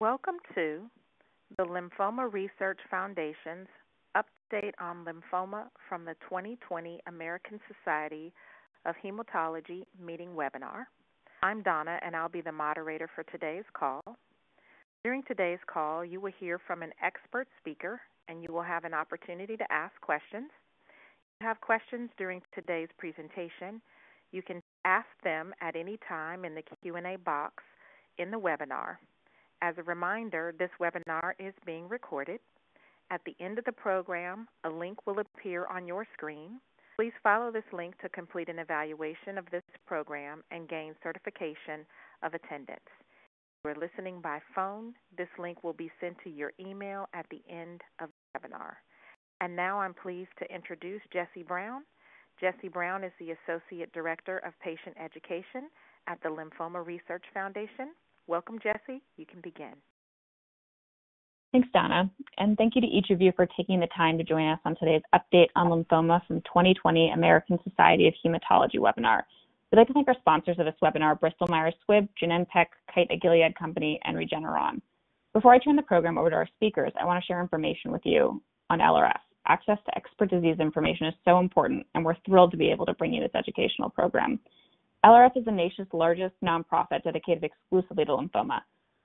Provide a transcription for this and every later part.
Welcome to the Lymphoma Research Foundation's update on lymphoma from the 2020 American Society of Hematology meeting webinar. I'm Donna, and I'll be the moderator for today's call. During today's call, you will hear from an expert speaker, and you will have an opportunity to ask questions. If you have questions during today's presentation, you can ask them at any time in the Q&A box in the webinar. As a reminder, this webinar is being recorded. At the end of the program, a link will appear on your screen. Please follow this link to complete an evaluation of this program and gain certification of attendance. If you are listening by phone, this link will be sent to your email at the end of the webinar. And now I'm pleased to introduce Jesse Brown. Jesse Brown is the Associate Director of Patient Education at the Lymphoma Research Foundation. Welcome, Jesse. You can begin. Thanks, Donna. And thank you to each of you for taking the time to join us on today's update on lymphoma from 2020 American Society of Hematology webinar. We'd like to thank our sponsors of this webinar, Bristol Myers Squibb, Genentech, Kite a Gilead Company, and Regeneron. Before I turn the program over to our speakers, I want to share information with you on LRF. Access to expert disease information is so important, and we're thrilled to be able to bring you this educational program. LRF is the nation's largest nonprofit dedicated exclusively to lymphoma.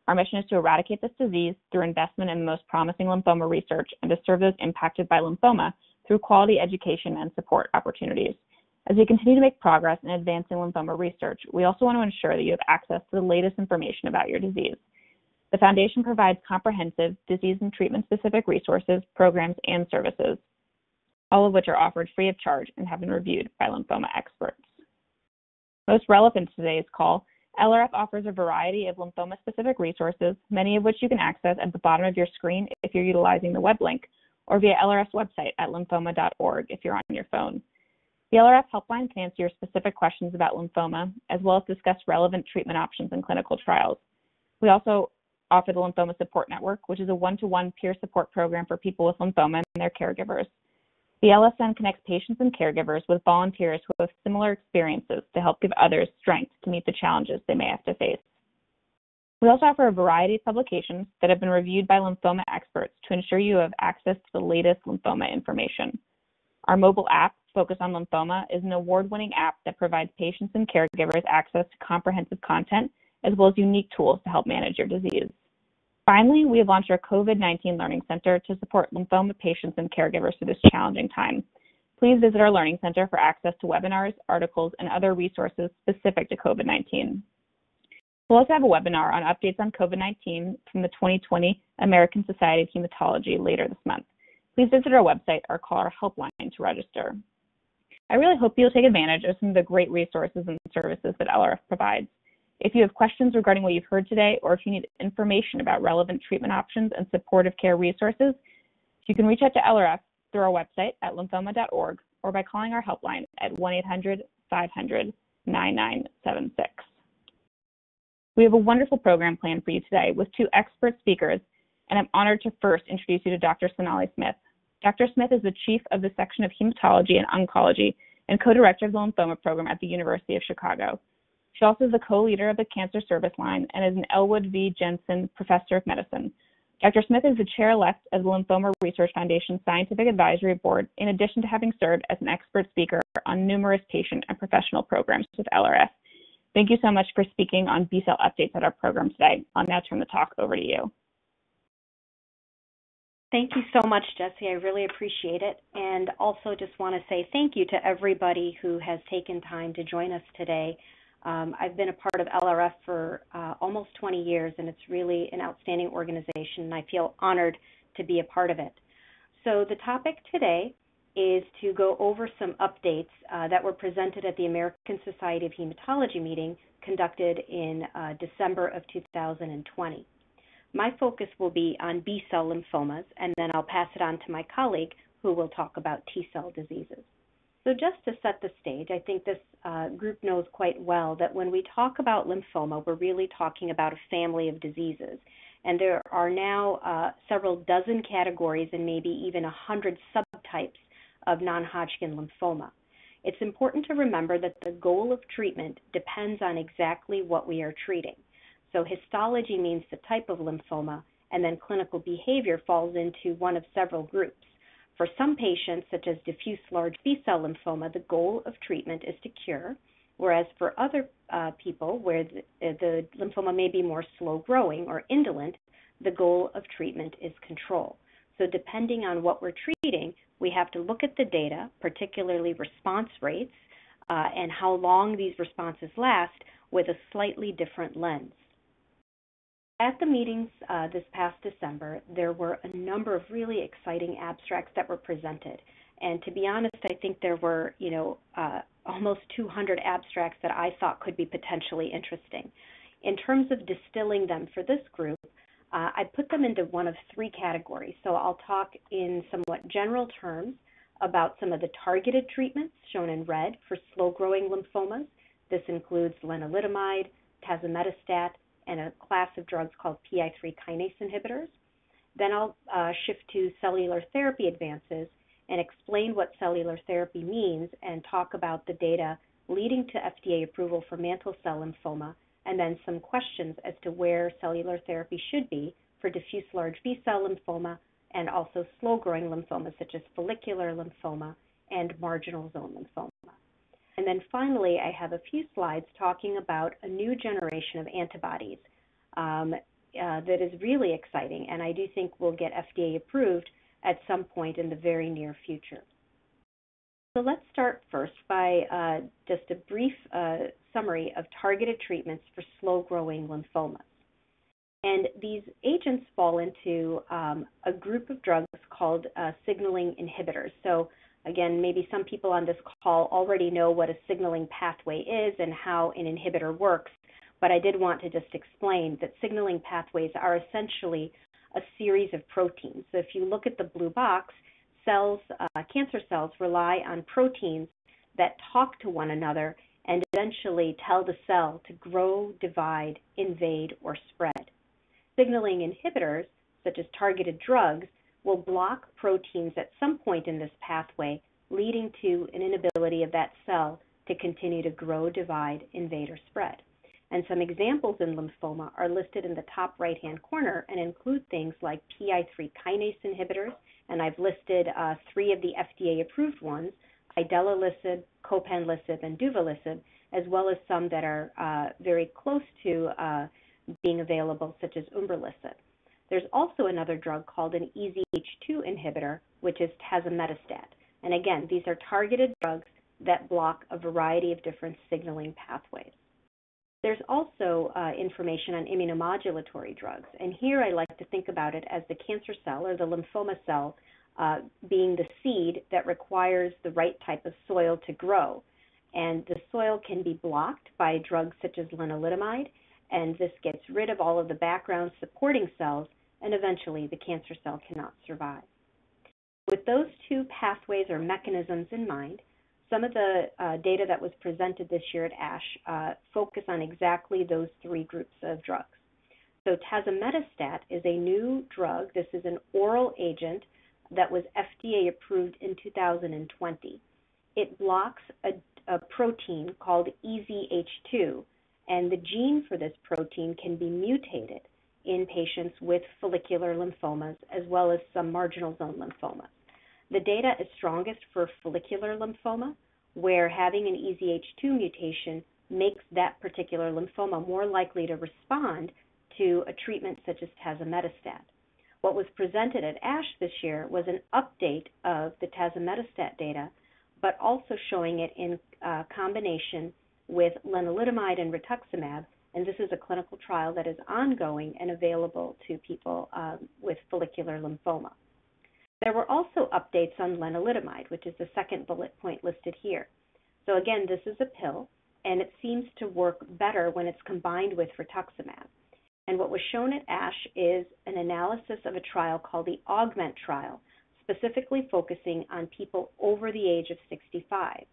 Our mission is to eradicate this disease through investment in the most promising lymphoma research and to serve those impacted by lymphoma through quality education and support opportunities. As we continue to make progress in advancing lymphoma research, we also want to ensure that you have access to the latest information about your disease. The Foundation provides comprehensive disease and treatment specific resources, programs, and services, all of which are offered free of charge and have been reviewed by lymphoma experts. Most relevant to today's call, LRF offers a variety of lymphoma-specific resources, many of which you can access at the bottom of your screen if you're utilizing the web link, or via LRF's website at lymphoma.org if you're on your phone. The LRF helpline can answer your specific questions about lymphoma, as well as discuss relevant treatment options and clinical trials. We also offer the Lymphoma Support Network, which is a one-to-one peer support program for people with lymphoma and their caregivers. The LSN connects patients and caregivers with volunteers who have similar experiences to help give others strength to meet the challenges they may have to face. We also offer a variety of publications that have been reviewed by lymphoma experts to ensure you have access to the latest lymphoma information. Our mobile app, Focus on Lymphoma, is an award winning app that provides patients and caregivers access to comprehensive content as well as unique tools to help manage your disease. Finally, we have launched our COVID-19 Learning Center to support lymphoma patients and caregivers through this challenging time. Please visit our Learning Center for access to webinars, articles, and other resources specific to COVID-19. We'll also have a webinar on updates on COVID-19 from the 2020 American Society of Hematology later this month. Please visit our website or call our helpline to register. I really hope you'll take advantage of some of the great resources and services that LRF provides. If you have questions regarding what you've heard today, or if you need information about relevant treatment options and supportive care resources, you can reach out to LRF through our website at lymphoma.org or by calling our helpline at 1-800-500-9976. We have a wonderful program planned for you today with two expert speakers, and I'm honored to first introduce you to Dr. Sonali Smith. Dr. Smith is the chief of the section of hematology and oncology and co-director of the lymphoma program at the University of Chicago. She also is the co-leader of the Cancer Service Line and is an Elwood V. Jensen Professor of Medicine. Dr. Smith is the chair-elect of the Lymphoma Research Foundation Scientific Advisory Board, in addition to having served as an expert speaker on numerous patient and professional programs with LRF. Thank you so much for speaking on B-cell updates at our program today. I'll now turn the talk over to you. Thank you so much, Jesse. I really appreciate it. And also just want to say thank you to everybody who has taken time to join us today. Um, I've been a part of LRF for uh, almost 20 years, and it's really an outstanding organization, and I feel honored to be a part of it. So, the topic today is to go over some updates uh, that were presented at the American Society of Hematology meeting conducted in uh, December of 2020. My focus will be on B cell lymphomas, and then I'll pass it on to my colleague who will talk about T cell diseases. So, just to set the stage, I think this uh, group knows quite well that when we talk about lymphoma, we're really talking about a family of diseases. And there are now uh, several dozen categories and maybe even a hundred subtypes of non Hodgkin lymphoma. It's important to remember that the goal of treatment depends on exactly what we are treating. So histology means the type of lymphoma, and then clinical behavior falls into one of several groups. For some patients, such as diffuse large B cell lymphoma, the goal of treatment is to cure, whereas for other uh, people where the, the lymphoma may be more slow growing or indolent, the goal of treatment is control. So, depending on what we're treating, we have to look at the data, particularly response rates, uh, and how long these responses last with a slightly different lens. At the meetings uh, this past December, there were a number of really exciting abstracts that were presented. And to be honest, I think there were, you know, uh, almost 200 abstracts that I thought could be potentially interesting. In terms of distilling them for this group, uh, I put them into one of three categories. So I'll talk in somewhat general terms about some of the targeted treatments shown in red for slow-growing lymphomas. This includes lenalidomide, tazemetostat, and a class of drugs called PI3 kinase inhibitors. Then I'll uh, shift to cellular therapy advances and explain what cellular therapy means and talk about the data leading to FDA approval for mantle cell lymphoma, and then some questions as to where cellular therapy should be for diffuse large B cell lymphoma and also slow growing lymphomas such as follicular lymphoma and marginal zone lymphoma. And then finally, I have a few slides talking about a new generation of antibodies um, uh, that is really exciting, and I do think will get FDA approved at some point in the very near future. So let's start first by uh, just a brief uh, summary of targeted treatments for slow-growing lymphomas. And these agents fall into um, a group of drugs called uh, signaling inhibitors. So Again, maybe some people on this call already know what a signaling pathway is and how an inhibitor works, but I did want to just explain that signaling pathways are essentially a series of proteins. So if you look at the blue box, cells, uh, cancer cells rely on proteins that talk to one another and eventually tell the cell to grow, divide, invade, or spread. Signaling inhibitors, such as targeted drugs, will block proteins at some point in this pathway, leading to an inability of that cell to continue to grow, divide, invade, or spread. And some examples in lymphoma are listed in the top right hand corner and include things like PI3 kinase inhibitors, and I've listed uh, three of the FDA approved ones idelalisib, copanlisib, and duvelisib, as well as some that are uh, very close to uh, being available, such as umbralisib. There's also another drug called an EZH2 inhibitor, which is tazemetostat. And again, these are targeted drugs that block a variety of different signaling pathways. There's also uh, information on immunomodulatory drugs. And here I like to think about it as the cancer cell or the lymphoma cell uh, being the seed that requires the right type of soil to grow. And the soil can be blocked by drugs such as lenalidomide, and this gets rid of all of the background supporting cells and eventually the cancer cell cannot survive. With those two pathways or mechanisms in mind, some of the uh, data that was presented this year at ASH uh, focus on exactly those three groups of drugs. So tazemetostat is a new drug. This is an oral agent that was FDA approved in 2020. It blocks a, a protein called EZH2, and the gene for this protein can be mutated in patients with follicular lymphomas as well as some marginal zone lymphomas. The data is strongest for follicular lymphoma, where having an EZH2 mutation makes that particular lymphoma more likely to respond to a treatment such as tazemetostat. What was presented at ASH this year was an update of the tazemetostat data, but also showing it in uh, combination with lenalidomide and rituximab and this is a clinical trial that is ongoing and available to people um, with follicular lymphoma. There were also updates on lenalidomide, which is the second bullet point listed here. So again, this is a pill, and it seems to work better when it's combined with rituximab. And what was shown at ASH is an analysis of a trial called the AUGMENT trial, specifically focusing on people over the age of 65.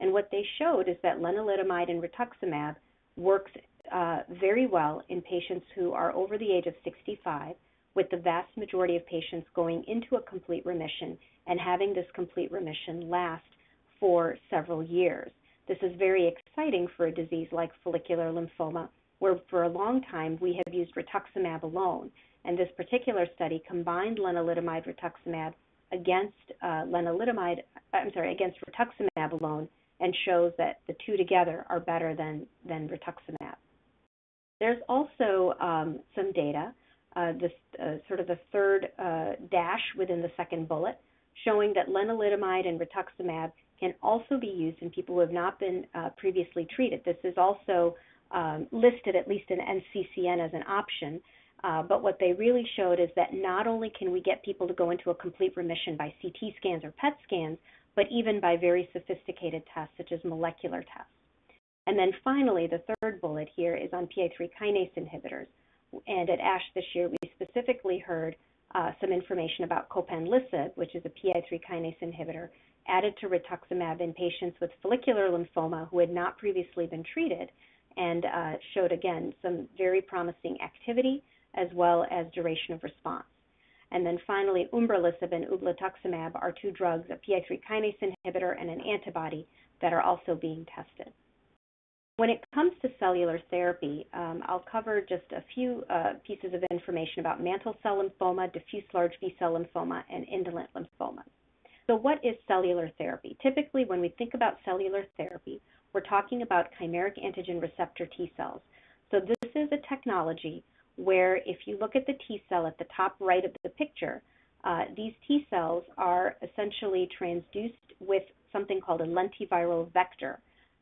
And what they showed is that lenalidomide and rituximab works uh, very well in patients who are over the age of 65, with the vast majority of patients going into a complete remission and having this complete remission last for several years. This is very exciting for a disease like follicular lymphoma, where for a long time we have used rituximab alone. And this particular study combined lenalidomide rituximab against uh, lenalidomide, I'm sorry, against rituximab alone, and shows that the two together are better than than rituximab. There's also um, some data, uh, this uh, sort of the third uh, dash within the second bullet, showing that lenalidomide and rituximab can also be used in people who have not been uh, previously treated. This is also um, listed, at least in NCCN, as an option. Uh, but what they really showed is that not only can we get people to go into a complete remission by CT scans or PET scans, but even by very sophisticated tests such as molecular tests. And then finally, the third bullet here is on PI3 kinase inhibitors. And at ASH this year, we specifically heard uh, some information about copanlisib, which is a PI3 kinase inhibitor, added to rituximab in patients with follicular lymphoma who had not previously been treated, and uh, showed again some very promising activity as well as duration of response. And then finally, umbralisib and ublituximab are two drugs, a PI3 kinase inhibitor and an antibody, that are also being tested. When it comes to cellular therapy, um, I'll cover just a few uh, pieces of information about mantle cell lymphoma, diffuse large B-cell lymphoma, and indolent lymphomas. So what is cellular therapy? Typically, when we think about cellular therapy, we're talking about chimeric antigen receptor T cells. So this is a technology where if you look at the T cell at the top right of the picture, uh, these T cells are essentially transduced with something called a lentiviral vector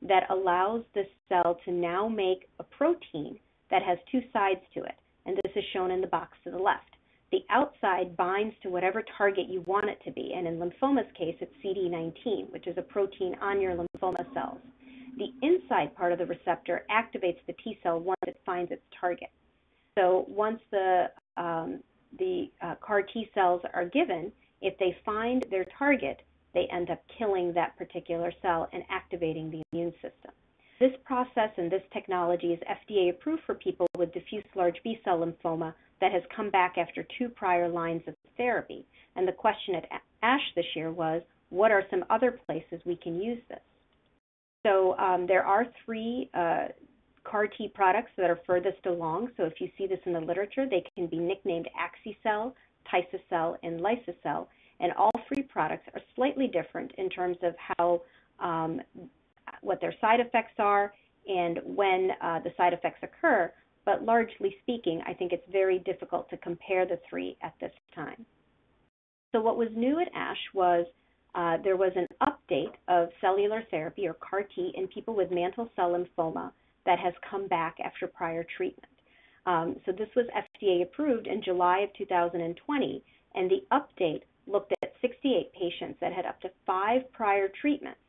that allows the cell to now make a protein that has two sides to it. And this is shown in the box to the left. The outside binds to whatever target you want it to be. And in lymphoma's case, it's CD19, which is a protein on your lymphoma cells. The inside part of the receptor activates the T cell once it finds its target. So once the um, the uh, CAR T cells are given, if they find their target, they end up killing that particular cell and activating the immune system. This process and this technology is FDA approved for people with diffuse large B cell lymphoma that has come back after two prior lines of therapy. And the question at ASH this year was what are some other places we can use this? So um, there are three uh, CAR T products that are furthest along. So if you see this in the literature, they can be nicknamed Axi-cel, Tisacel, and Liso-cel. And all three products are slightly different in terms of how um, what their side effects are and when uh, the side effects occur. But largely speaking, I think it's very difficult to compare the three at this time. So what was new at ASH was uh, there was an update of cellular therapy or CAR T in people with mantle cell lymphoma that has come back after prior treatment. Um, so this was FDA approved in July of 2020, and the update looked at 68 patients that had up to five prior treatments,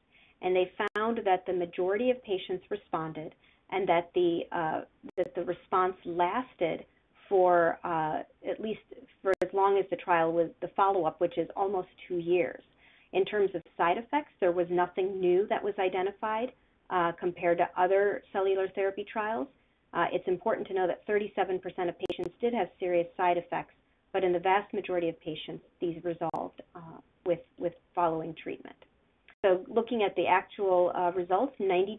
and they found that the majority of patients responded, and that the uh, that the response lasted for uh, at least for as long as the trial was the follow-up, which is almost two years. In terms of side effects, there was nothing new that was identified uh, compared to other cellular therapy trials. Uh, it's important to know that 37% of patients did have serious side effects, but in the vast majority of patients, these resolved uh, with, with following treatment. So looking at the actual uh, results, 92%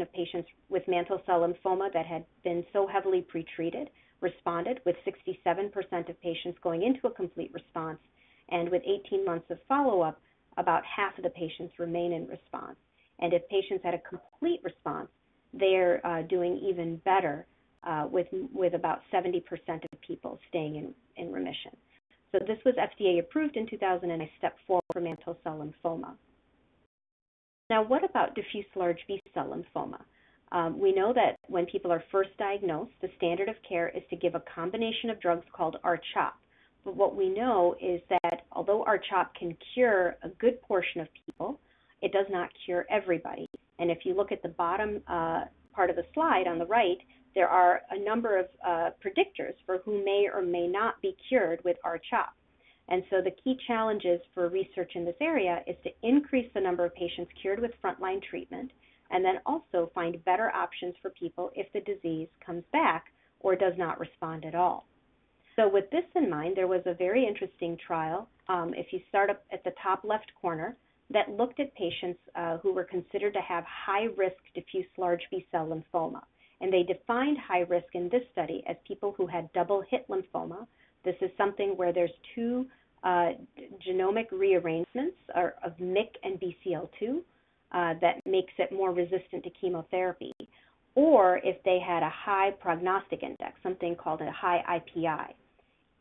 of patients with mantle cell lymphoma that had been so heavily pretreated responded, with 67% of patients going into a complete response. And with 18 months of follow-up, about half of the patients remain in response. And if patients had a complete response, they're uh, doing even better uh, with, with about 70% of people staying in, in remission. So this was FDA approved in 2000 and a step forward for mantle cell lymphoma. Now, what about diffuse large B-cell lymphoma? Um, we know that when people are first diagnosed, the standard of care is to give a combination of drugs called R-CHOP. But what we know is that although R-CHOP can cure a good portion of people, it does not cure everybody. And if you look at the bottom uh, part of the slide on the right, there are a number of uh, predictors for who may or may not be cured with R-CHOP. And so the key challenges for research in this area is to increase the number of patients cured with frontline treatment and then also find better options for people if the disease comes back or does not respond at all. So with this in mind, there was a very interesting trial. Um, if you start up at the top left corner, that looked at patients uh, who were considered to have high risk diffuse large B cell lymphoma. And they defined high risk in this study as people who had double hit lymphoma. This is something where there's two uh, genomic rearrangements of MYC and BCL2 uh, that makes it more resistant to chemotherapy, or if they had a high prognostic index, something called a high IPI.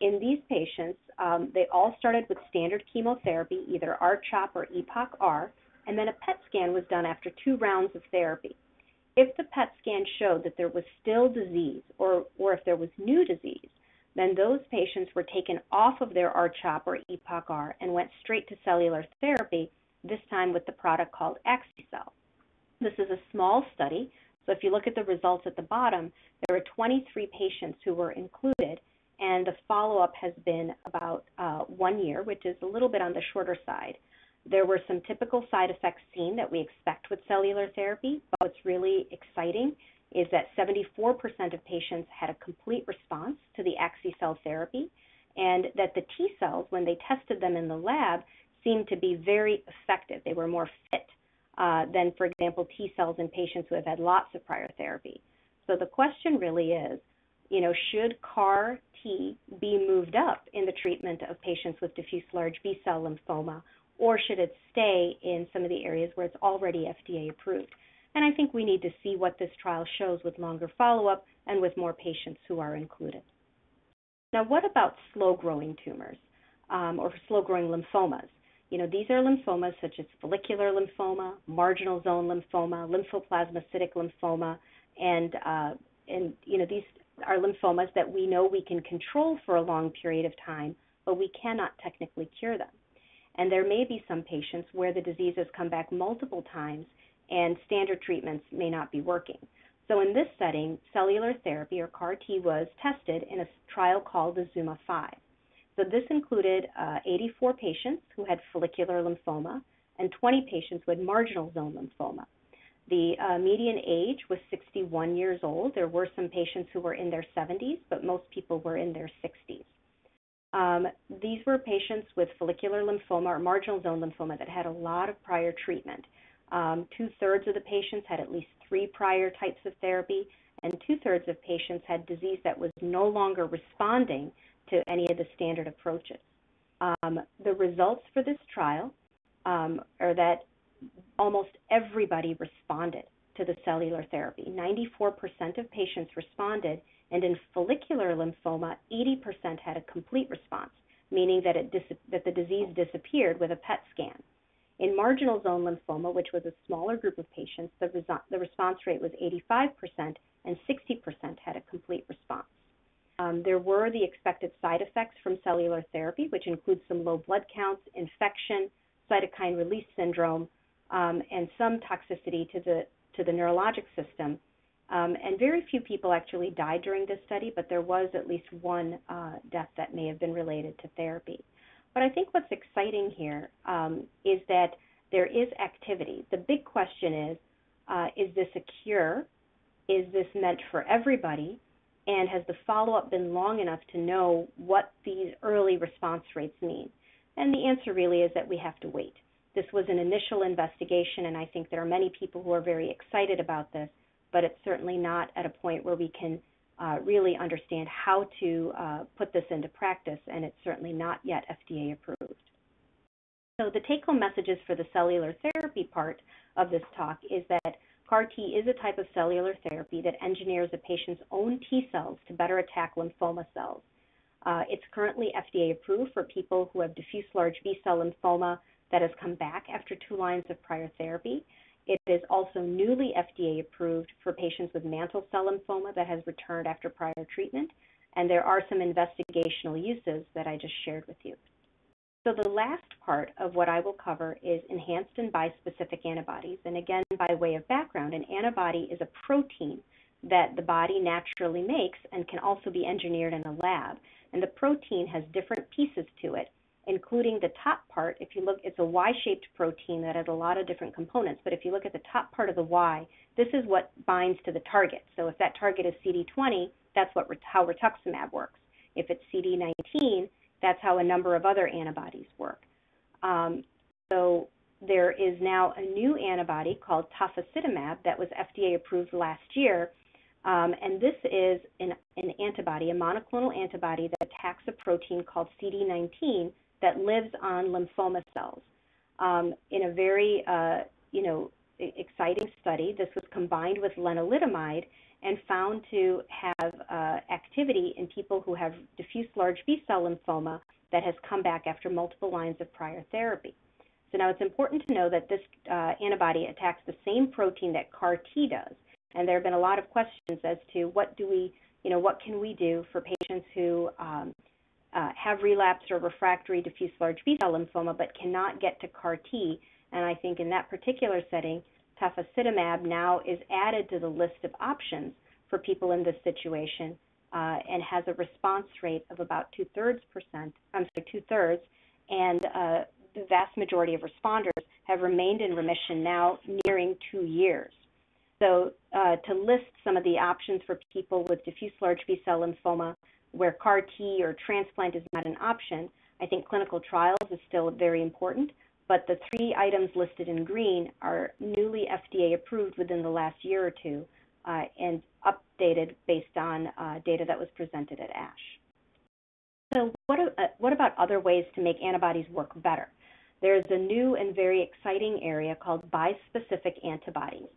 In these patients, um, they all started with standard chemotherapy, either R-CHOP or EPOCH-R, and then a PET scan was done after two rounds of therapy. If the PET scan showed that there was still disease or, or if there was new disease, then those patients were taken off of their R-CHOP or EPOCH-R and went straight to cellular therapy, this time with the product called Axi-cel. This is a small study, so if you look at the results at the bottom, there were 23 patients who were included, and the follow-up has been about uh, one year, which is a little bit on the shorter side. There were some typical side effects seen that we expect with cellular therapy, but what's really exciting is that 74% of patients had a complete response to the Axi-cel therapy, and that the T cells, when they tested them in the lab, seemed to be very effective. They were more fit uh, than, for example, T cells in patients who have had lots of prior therapy. So the question really is, you know, should CAR T be moved up in the treatment of patients with diffuse large B cell lymphoma, or should it stay in some of the areas where it's already FDA approved? And I think we need to see what this trial shows with longer follow-up and with more patients who are included. Now, what about slow-growing tumors um, or slow-growing lymphomas? You know, these are lymphomas such as follicular lymphoma, marginal zone lymphoma, lymphoplasmacytic lymphoma, and uh, and you know these are lymphomas that we know we can control for a long period of time, but we cannot technically cure them. And there may be some patients where the disease has come back multiple times and standard treatments may not be working. So in this setting, cellular therapy or CAR T was tested in a trial called the ZUMA 5. So this included uh, 84 patients who had follicular lymphoma and 20 patients who had marginal zone lymphoma. The uh, median age was 61 years old. There were some patients who were in their 70s, but most people were in their 60s. Um, these were patients with follicular lymphoma or marginal zone lymphoma that had a lot of prior treatment. Um, two thirds of the patients had at least three prior types of therapy, and two thirds of patients had disease that was no longer responding to any of the standard approaches. Um, the results for this trial um, are that almost everybody responded to the cellular therapy. 94% of patients responded, and in follicular lymphoma, 80% had a complete response, meaning that, it dis- that the disease disappeared with a PET scan. In marginal zone lymphoma, which was a smaller group of patients, the, the response rate was 85%, and 60% had a complete response. Um, there were the expected side effects from cellular therapy, which include some low blood counts, infection, cytokine release syndrome, um, and some toxicity to the to the neurologic system. Um, and very few people actually died during this study, but there was at least one uh, death that may have been related to therapy. But I think what's exciting here um, is that there is activity. The big question is uh, is this a cure? Is this meant for everybody? And has the follow up been long enough to know what these early response rates mean? And the answer really is that we have to wait. This was an initial investigation, and I think there are many people who are very excited about this, but it's certainly not at a point where we can uh, really understand how to uh, put this into practice, and it's certainly not yet FDA approved. So the take-home messages for the cellular therapy part of this talk is that CAR T is a type of cellular therapy that engineers a patient's own T cells to better attack lymphoma cells. Uh, it's currently FDA approved for people who have diffuse large B cell lymphoma that has come back after two lines of prior therapy. It is also newly FDA approved for patients with mantle cell lymphoma that has returned after prior treatment, and there are some investigational uses that I just shared with you. So the last part of what I will cover is enhanced and bispecific antibodies. And again, by way of background, an antibody is a protein that the body naturally makes and can also be engineered in a lab. And the protein has different pieces to it including the top part. If you look, it's a Y-shaped protein that has a lot of different components. But if you look at the top part of the Y, this is what binds to the target. So if that target is CD20, that's what how rituximab works. If it's CD19, that's how a number of other antibodies work. Um, so there is now a new antibody called tafasitamab that was FDA approved last year Um, and this is an, an, antibody, a monoclonal antibody that attacks a protein called CD19 that lives on lymphoma cells. Um, in a very, uh, you know, exciting study, this was combined with lenalidomide and found to have uh, activity in people who have diffuse large B-cell lymphoma that has come back after multiple lines of prior therapy. So now it's important to know that this uh, antibody attacks the same protein that CAR T does. And there have been a lot of questions as to what do we, you know, what can we do for patients who um, uh, have relapsed or refractory diffuse large B-cell lymphoma but cannot get to CAR T. And I think in that particular setting, tafasitamab now is added to the list of options for people in this situation uh, and has a response rate of about two thirds percent. I'm sorry, two thirds, and uh, the vast majority of responders have remained in remission now nearing two years. So uh, to list some of the options for people with diffuse large B-cell lymphoma where CAR T or transplant is not an option, I think clinical trials is still very important, but the three items listed in green are newly FDA approved within the last year or two uh, and updated based on uh, data that was presented at ASH. So what, uh, what about other ways to make antibodies work better? There's a new and very exciting area called bispecific antibodies.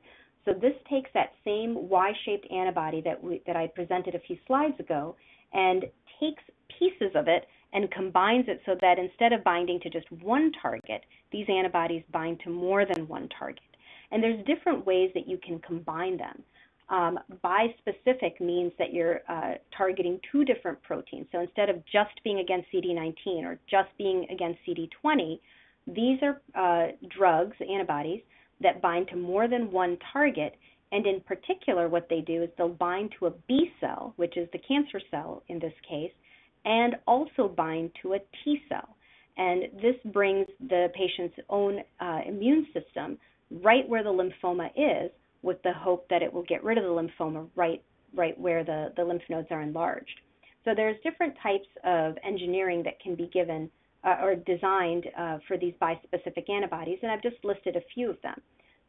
So this takes that same Y-shaped antibody that, we, that I presented a few slides ago and takes pieces of it and combines it so that instead of binding to just one target, these antibodies bind to more than one target. And there's different ways that you can combine them. Um, bispecific means that you're uh, targeting two different proteins. So instead of just being against CD19 or just being against CD20, these are uh, drugs, antibodies, that bind to more than one target. And in particular, what they do is they'll bind to a B cell, which is the cancer cell in this case, and also bind to a T cell. And this brings the patient's own uh, immune system right where the lymphoma is, with the hope that it will get rid of the lymphoma right, right where the, the lymph nodes are enlarged. So there's different types of engineering that can be given uh, or designed uh, for these bispecific antibodies, and I've just listed a few of them.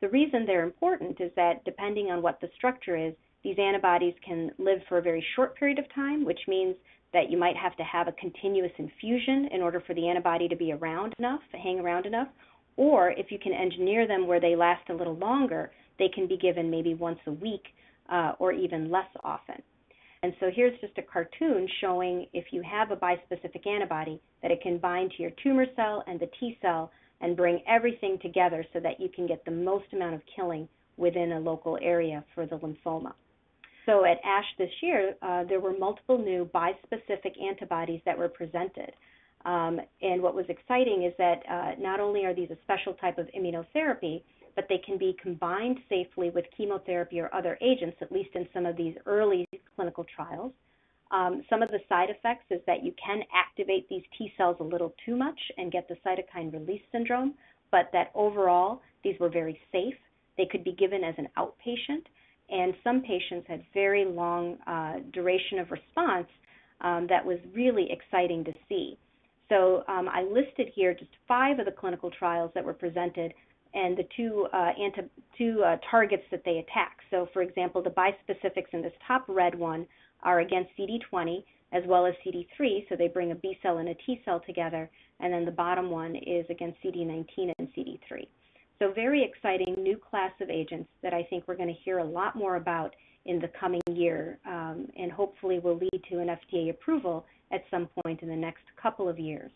The reason they're important is that depending on what the structure is, these antibodies can live for a very short period of time, which means that you might have to have a continuous infusion in order for the antibody to be around enough, hang around enough. Or if you can engineer them where they last a little longer, they can be given maybe once a week uh, or even less often. And so here's just a cartoon showing if you have a bispecific antibody that it can bind to your tumor cell and the T cell and bring everything together so that you can get the most amount of killing within a local area for the lymphoma. So at ASH this year, uh, there were multiple new bispecific antibodies that were presented. Um, and what was exciting is that uh, not only are these a special type of immunotherapy, but they can be combined safely with chemotherapy or other agents, at least in some of these early clinical trials. Um, some of the side effects is that you can activate these T cells a little too much and get the cytokine release syndrome, but that overall these were very safe. They could be given as an outpatient, and some patients had very long uh, duration of response um, that was really exciting to see. So um, I listed here just five of the clinical trials that were presented and the two uh, anti, two uh, targets that they attack. So, for example, the bispecifics in this top red one are against CD20 as well as CD3, so they bring a B cell and a T cell together, and then the bottom one is against CD19 and CD3. So, very exciting new class of agents that I think we're going to hear a lot more about in the coming year, um, and hopefully will lead to an FDA approval at some point in the next couple of years.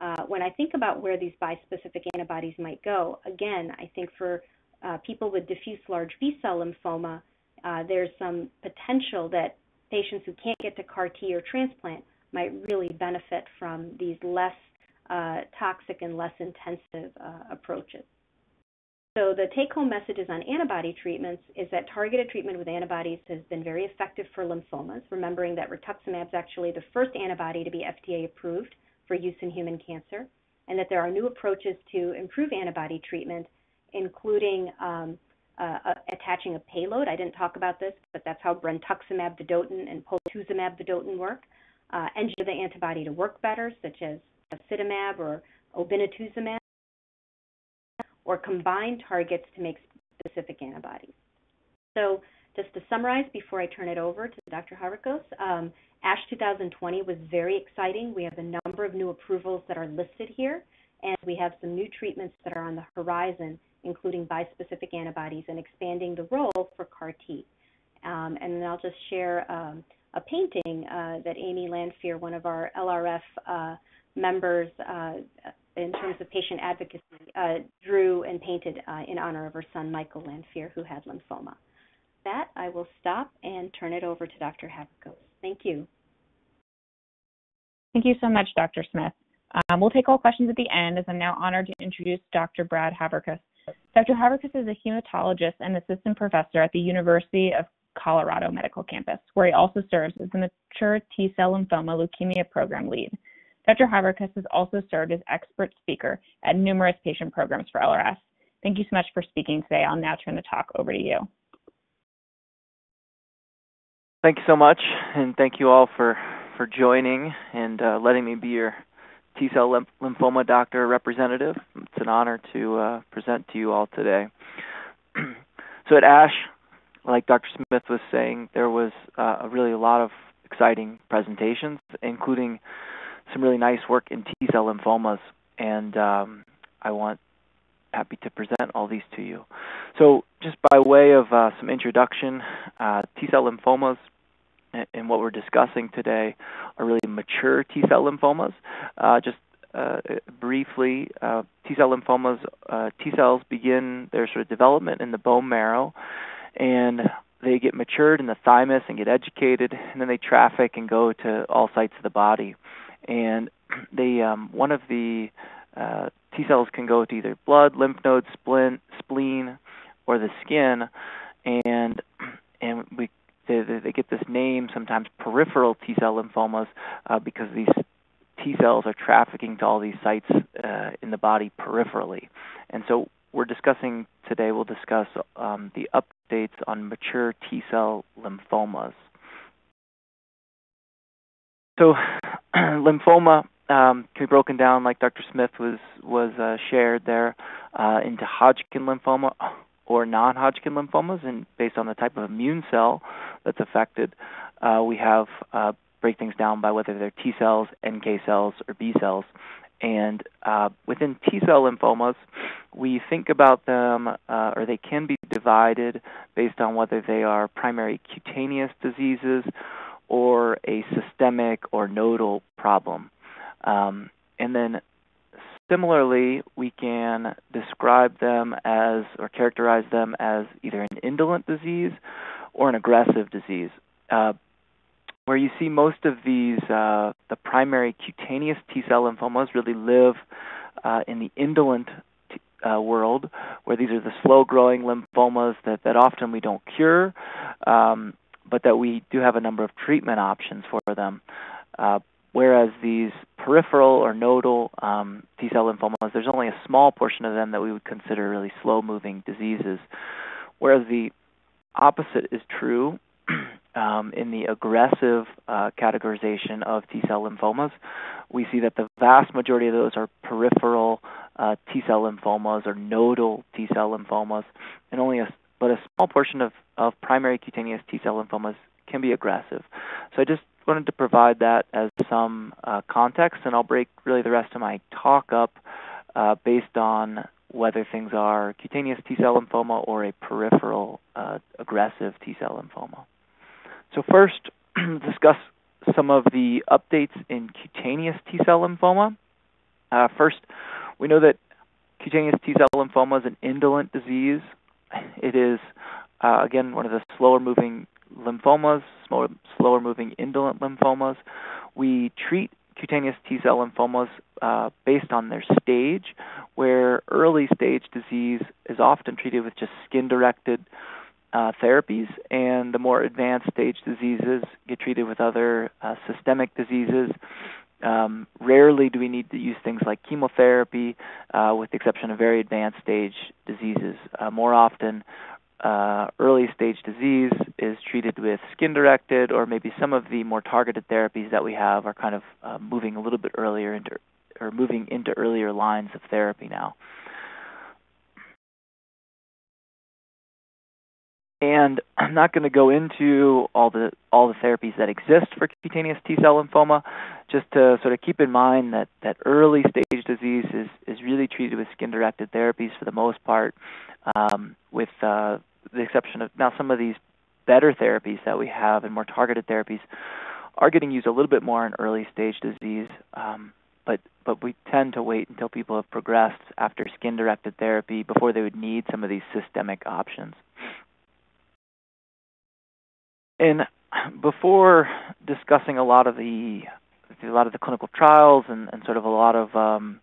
Uh, when I think about where these bispecific antibodies might go, again, I think for uh, people with diffuse large B cell lymphoma, uh, there's some potential that patients who can't get to CAR T or transplant might really benefit from these less uh, toxic and less intensive uh, approaches. So the take-home messages on antibody treatments is that targeted treatment with antibodies has been very effective for lymphomas, remembering that rituximab is actually the first antibody to be FDA approved for use in human cancer, and that there are new approaches to improve antibody treatment, including um, uh, uh, attaching a payload. I didn't talk about this, but that's how brentuximab vedotin and polatuzumab vedotin work. Uh, engineer the antibody to work better, such as tafasitamab or obinutuzumab, or combine targets to make specific antibodies. So just to summarize before I turn it over to Dr. Haverkos, um, ASH 2020 was very exciting. We have a number of new approvals that are listed here, and we have some new treatments that are on the horizon, including bispecific antibodies and expanding the role for CAR T. Um, and then I'll just share um, a painting uh, that Amy Lanfear, one of our LRF uh, members uh, in terms of patient advocacy, uh, drew and painted uh, in honor of her son, Michael Lanfear, who had lymphoma. That I will stop and turn it over to Dr. Haverkos. Thank you. Thank you so much, Dr. Smith. Um, we'll take all questions at the end as I'm now honored to introduce Dr. Brad Haverkos. Dr. Haverkos is a hematologist and assistant professor at the University of Colorado Medical Campus, where he also serves as the Mature T cell lymphoma leukemia program lead. Dr. Haverkos has also served as expert speaker at numerous patient programs for LRF. Thank you so much for speaking today. I'll now turn the talk over to you. Thank you so much, and thank you all for, for joining and uh, letting me be your T cell lymphoma doctor representative. It's an honor to uh, present to you all today. so at ASH, like Dr. Smith was saying, there was uh, really a lot of exciting presentations, including some really nice work in T cell lymphomas, and um, I want happy to present all these to you. So, just by way of uh, some introduction, uh, T cell lymphomas and what we're discussing today are really mature T cell lymphomas. Uh, just uh, briefly, uh, T cell lymphomas, uh, T cells begin their sort of development in the bone marrow, and they get matured in the thymus and get educated, and then they traffic and go to all sites of the body. And they, um, one of the uh, T cells can go to either blood, lymph nodes, spleen, spleen, or the skin, and and we they, they get this name sometimes peripheral T cell lymphomas uh, because these T cells are trafficking to all these sites uh, in the body peripherally. And so we're discussing today, we'll discuss um, the updates on mature T cell lymphomas. So, lymphoma um, can be broken down, like Dr. Smith was was uh, shared there, uh, into Hodgkin lymphoma or non-Hodgkin lymphomas, and based on the type of immune cell that's affected, uh, we have uh, break things down by whether they're T cells, NK cells, or B cells. And uh, within T cell lymphomas, we think about them, uh, or they can be divided based on whether they are primary cutaneous diseases or a systemic or nodal problem. Um, and then similarly, we can describe them as or characterize them as either an indolent disease or an aggressive disease. Uh, where you see most of these, uh, the primary cutaneous T cell lymphomas really live uh, in the indolent t- uh, world, where these are the slow growing lymphomas that, that often we don't cure, um, but that we do have a number of treatment options for them. Uh, whereas these peripheral or nodal um, T cell lymphomas, there's only a small portion of them that we would consider really slow moving diseases. Whereas the opposite is true um, in the aggressive uh, categorization of T cell lymphomas. We see that the vast majority of those are peripheral uh, T cell lymphomas or nodal T cell lymphomas, and only a but a small portion of, of primary cutaneous T cell lymphomas can be aggressive. So I just wanted to provide that as some uh, context, and I'll break really the rest of my talk up uh, based on whether things are cutaneous T cell lymphoma or a peripheral uh, aggressive T cell lymphoma. So, first, discuss some of the updates in cutaneous T cell lymphoma. Uh, first, we know that cutaneous T cell lymphoma is an indolent disease. It is, uh, again, one of the slower moving lymphomas, slower, slower moving indolent lymphomas. We treat cutaneous T cell lymphomas uh, based on their stage, where early stage disease is often treated with just skin directed uh, therapies, and the more advanced stage diseases get treated with other uh, systemic diseases. Um, rarely do we need to use things like chemotherapy, uh, with the exception of very advanced stage diseases. Uh, more often, uh, early stage disease is treated with skin directed, or maybe some of the more targeted therapies that we have are kind of uh, moving a little bit earlier into or moving into earlier lines of therapy now. And I'm not going to go into all the all the therapies that exist for cutaneous T-cell lymphoma, just to sort of keep in mind that that early stage disease is is really treated with skin-directed therapies for the most part, um, with uh, the exception of now some of these better therapies that we have and more targeted therapies are getting used a little bit more in early stage disease. Um, but but we tend to wait until people have progressed after skin-directed therapy before they would need some of these systemic options. And before discussing a lot of the a lot of the clinical trials and, and sort of a lot of um,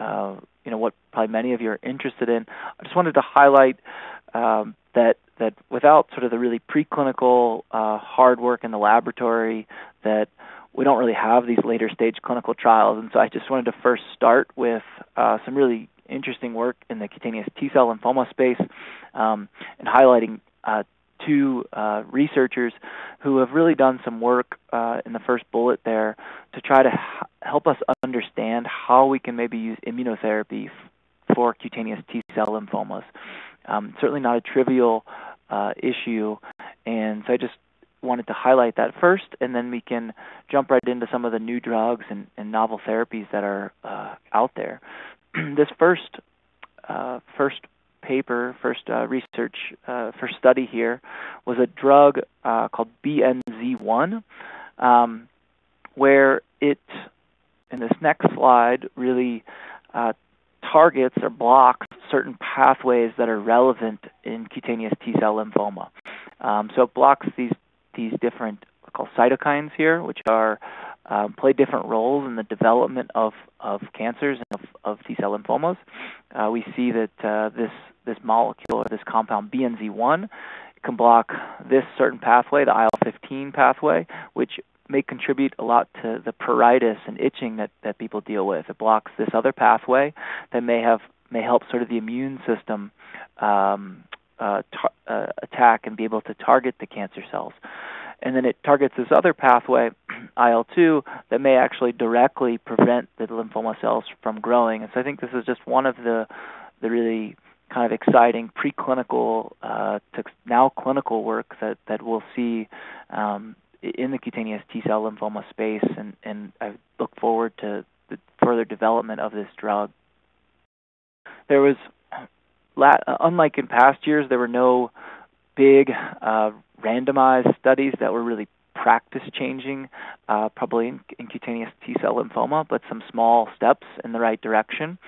uh, you know what probably many of you are interested in, I just wanted to highlight um, that that without sort of the really preclinical uh, hard work in the laboratory, that we don't really have these later stage clinical trials. And so I just wanted to first start with uh, some really interesting work in the cutaneous T cell lymphoma space um, and highlighting uh, two uh, researchers who have really done some work uh, in the first bullet there to try to h- help us understand how we can maybe use immunotherapy f- for cutaneous T cell lymphomas. Um, certainly not a trivial uh, issue, and so I just wanted to highlight that first, and then we can jump right into some of the new drugs and, and novel therapies that are uh, out there. this first uh, first paper, first uh, research, uh, first study here was a drug uh, called BNZ1, um, where it, in this next slide, really uh, targets or blocks certain pathways that are relevant in cutaneous T cell lymphoma. Um, so it blocks these these different called cytokines here, which are um, play different roles in the development of, of cancers and of, of T cell lymphomas. Uh, we see that uh, this this molecule or this compound BNZ1 can block this certain pathway, the IL-15 pathway, which may contribute a lot to the pruritus and itching that, that people deal with. It blocks this other pathway that may have may help sort of the immune system um, uh, tar- uh, attack and be able to target the cancer cells. And then it targets this other pathway, IL2, that may actually directly prevent the lymphoma cells from growing. And so I think this is just one of the the really kind of exciting preclinical uh, to now clinical work that that we'll see um, in the cutaneous T cell lymphoma space, and and I look forward to the further development of this drug. There was, unlike in past years, there were no big uh, randomized studies that were really practice changing, uh, probably in, in, cutaneous T cell lymphoma, but some small steps in the right direction.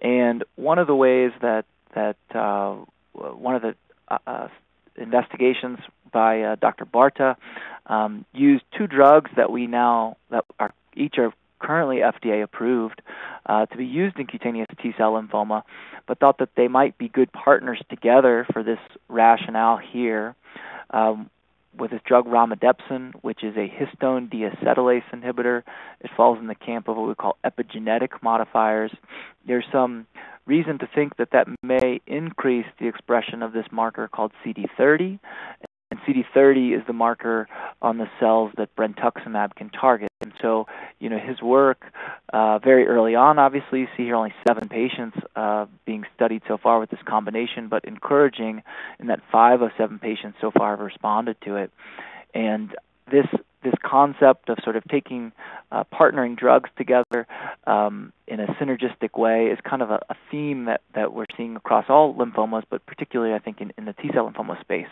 And one of the ways that that uh, one of the uh, uh investigations by uh, Dr. Barta um, used two drugs that we now that are each are currently FDA approved uh, to be used in cutaneous T cell lymphoma, but thought that they might be good partners together for this rationale here. Um, with this drug romidepsin, which is a histone deacetylase inhibitor. It falls in the camp of what we call epigenetic modifiers. There's some reason to think that that may increase the expression of this marker called CD30. And CD30 is the marker on the cells that brentuximab can target. And so, you know, his work uh, very early on, obviously, you see here only seven patients uh, being studied so far with this combination, but encouraging in that five of seven patients so far have responded to it. And this this concept of sort of taking uh, partnering drugs together um, in a synergistic way is kind of a, a, theme that, that we're seeing across all lymphomas, but particularly I think in, in the T cell lymphoma space.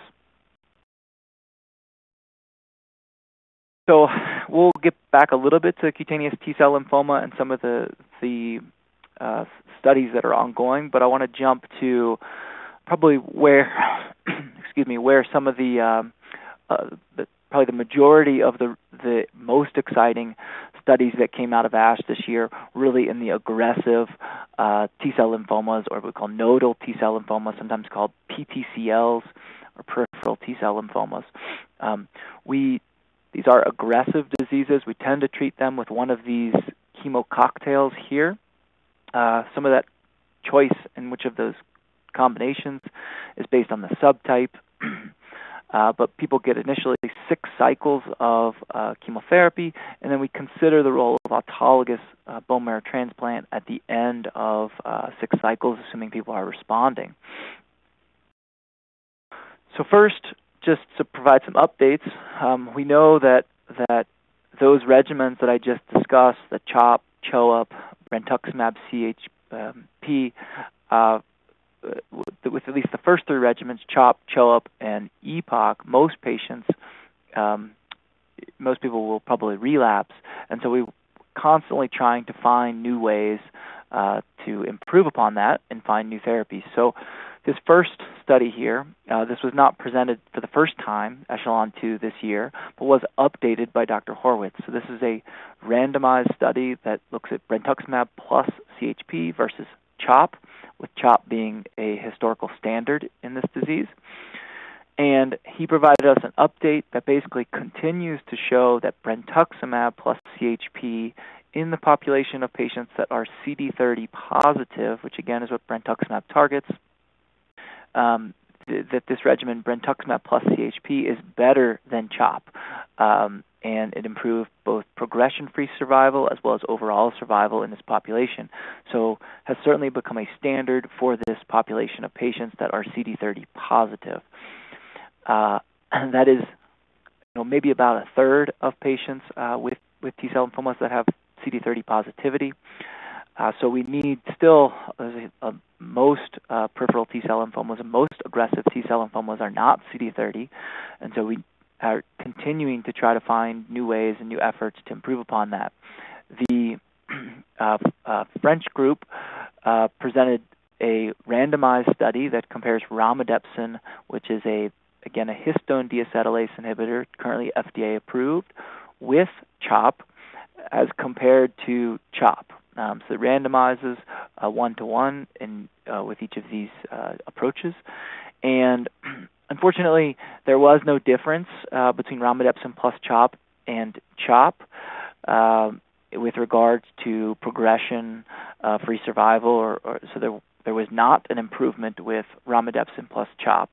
So we'll get back a little bit to cutaneous T cell lymphoma and some of the the uh, studies that are ongoing, but I want to jump to probably where excuse me where some of the, um, uh, the probably the majority of the the most exciting studies that came out of ASH this year really in the aggressive uh, T cell lymphomas, or what we call nodal T cell lymphomas, sometimes called PTCLs or peripheral T cell lymphomas. Um, we these are aggressive diseases. We tend to treat them with one of these chemo cocktails here. Uh, some of that choice in which of those combinations is based on the subtype. Uh, but people get initially six cycles of uh, chemotherapy, and then we consider the role of autologous uh, bone marrow transplant at the end of uh, six cycles, assuming people are responding. so first, just to provide some updates, um, we know that that those regimens that I just discussed, the CHOP, CHOEP, brentuximab CHP, uh, with at least the first three regimens, CHOP, CHOEP, and EPOCH, most patients, um, most people will probably relapse, and so we are constantly trying to find new ways uh, to improve upon that and find new therapies. So this first study here, uh, this was not presented for the first time, Echelon 2 this year, but was updated by Dr. Horwitz. So this is a randomized study that looks at brentuximab plus CHP versus CHOP, with CHOP being a historical standard in this disease. And he provided us an update that basically continues to show that brentuximab plus CHP in the population of patients that are CD30 positive, which again is what brentuximab targets, um, th- that this regimen, brentuximab plus CHP, is better than CHOP. Um, and it improved both progression-free survival as well as overall survival in this population. So has certainly become a standard for this population of patients that are CD30 positive. Uh, that is, you know, maybe about a third of patients uh, with with T cell lymphomas that have CD30 positivity. Uh, so we need still uh, most peripheral T cell lymphomas most aggressive T cell lymphomas are not CD30, and so we are continuing to try to find new ways and new efforts to improve upon that. The uh, uh, French group uh, presented a randomized study that compares romidepsin, which is a again a histone deacetylase inhibitor currently FDA approved, with CHOP as compared to CHOP. Um, so it randomizes one to one uh, with each of these uh, approaches, and unfortunately, there was no difference uh, between romidepsin plus CHOP and CHOP um, with regards to progression-free uh, survival, or, or, so there there was not an improvement with romidepsin plus CHOP.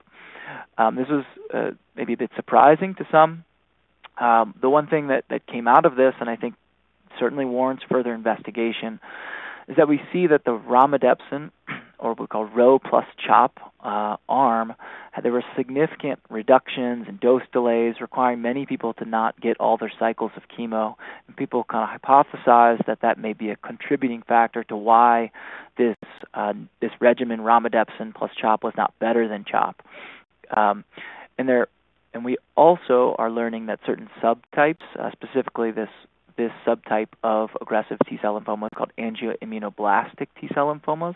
Um, this was uh, maybe a bit surprising to some. Um, the one thing that, that came out of this, and I think certainly warrants further investigation, is that we see that the romidepsin, or what we call Ro plus CHOP uh, arm, there were significant reductions and dose delays, requiring many people to not get all their cycles of chemo. And people kind of hypothesized that that may be a contributing factor to why this uh, this regimen romidepsin plus CHOP was not better than CHOP. Um, and there, and we also are learning that certain subtypes, uh, specifically this this subtype of aggressive T cell lymphoma called angioimmunoblastic T cell lymphomas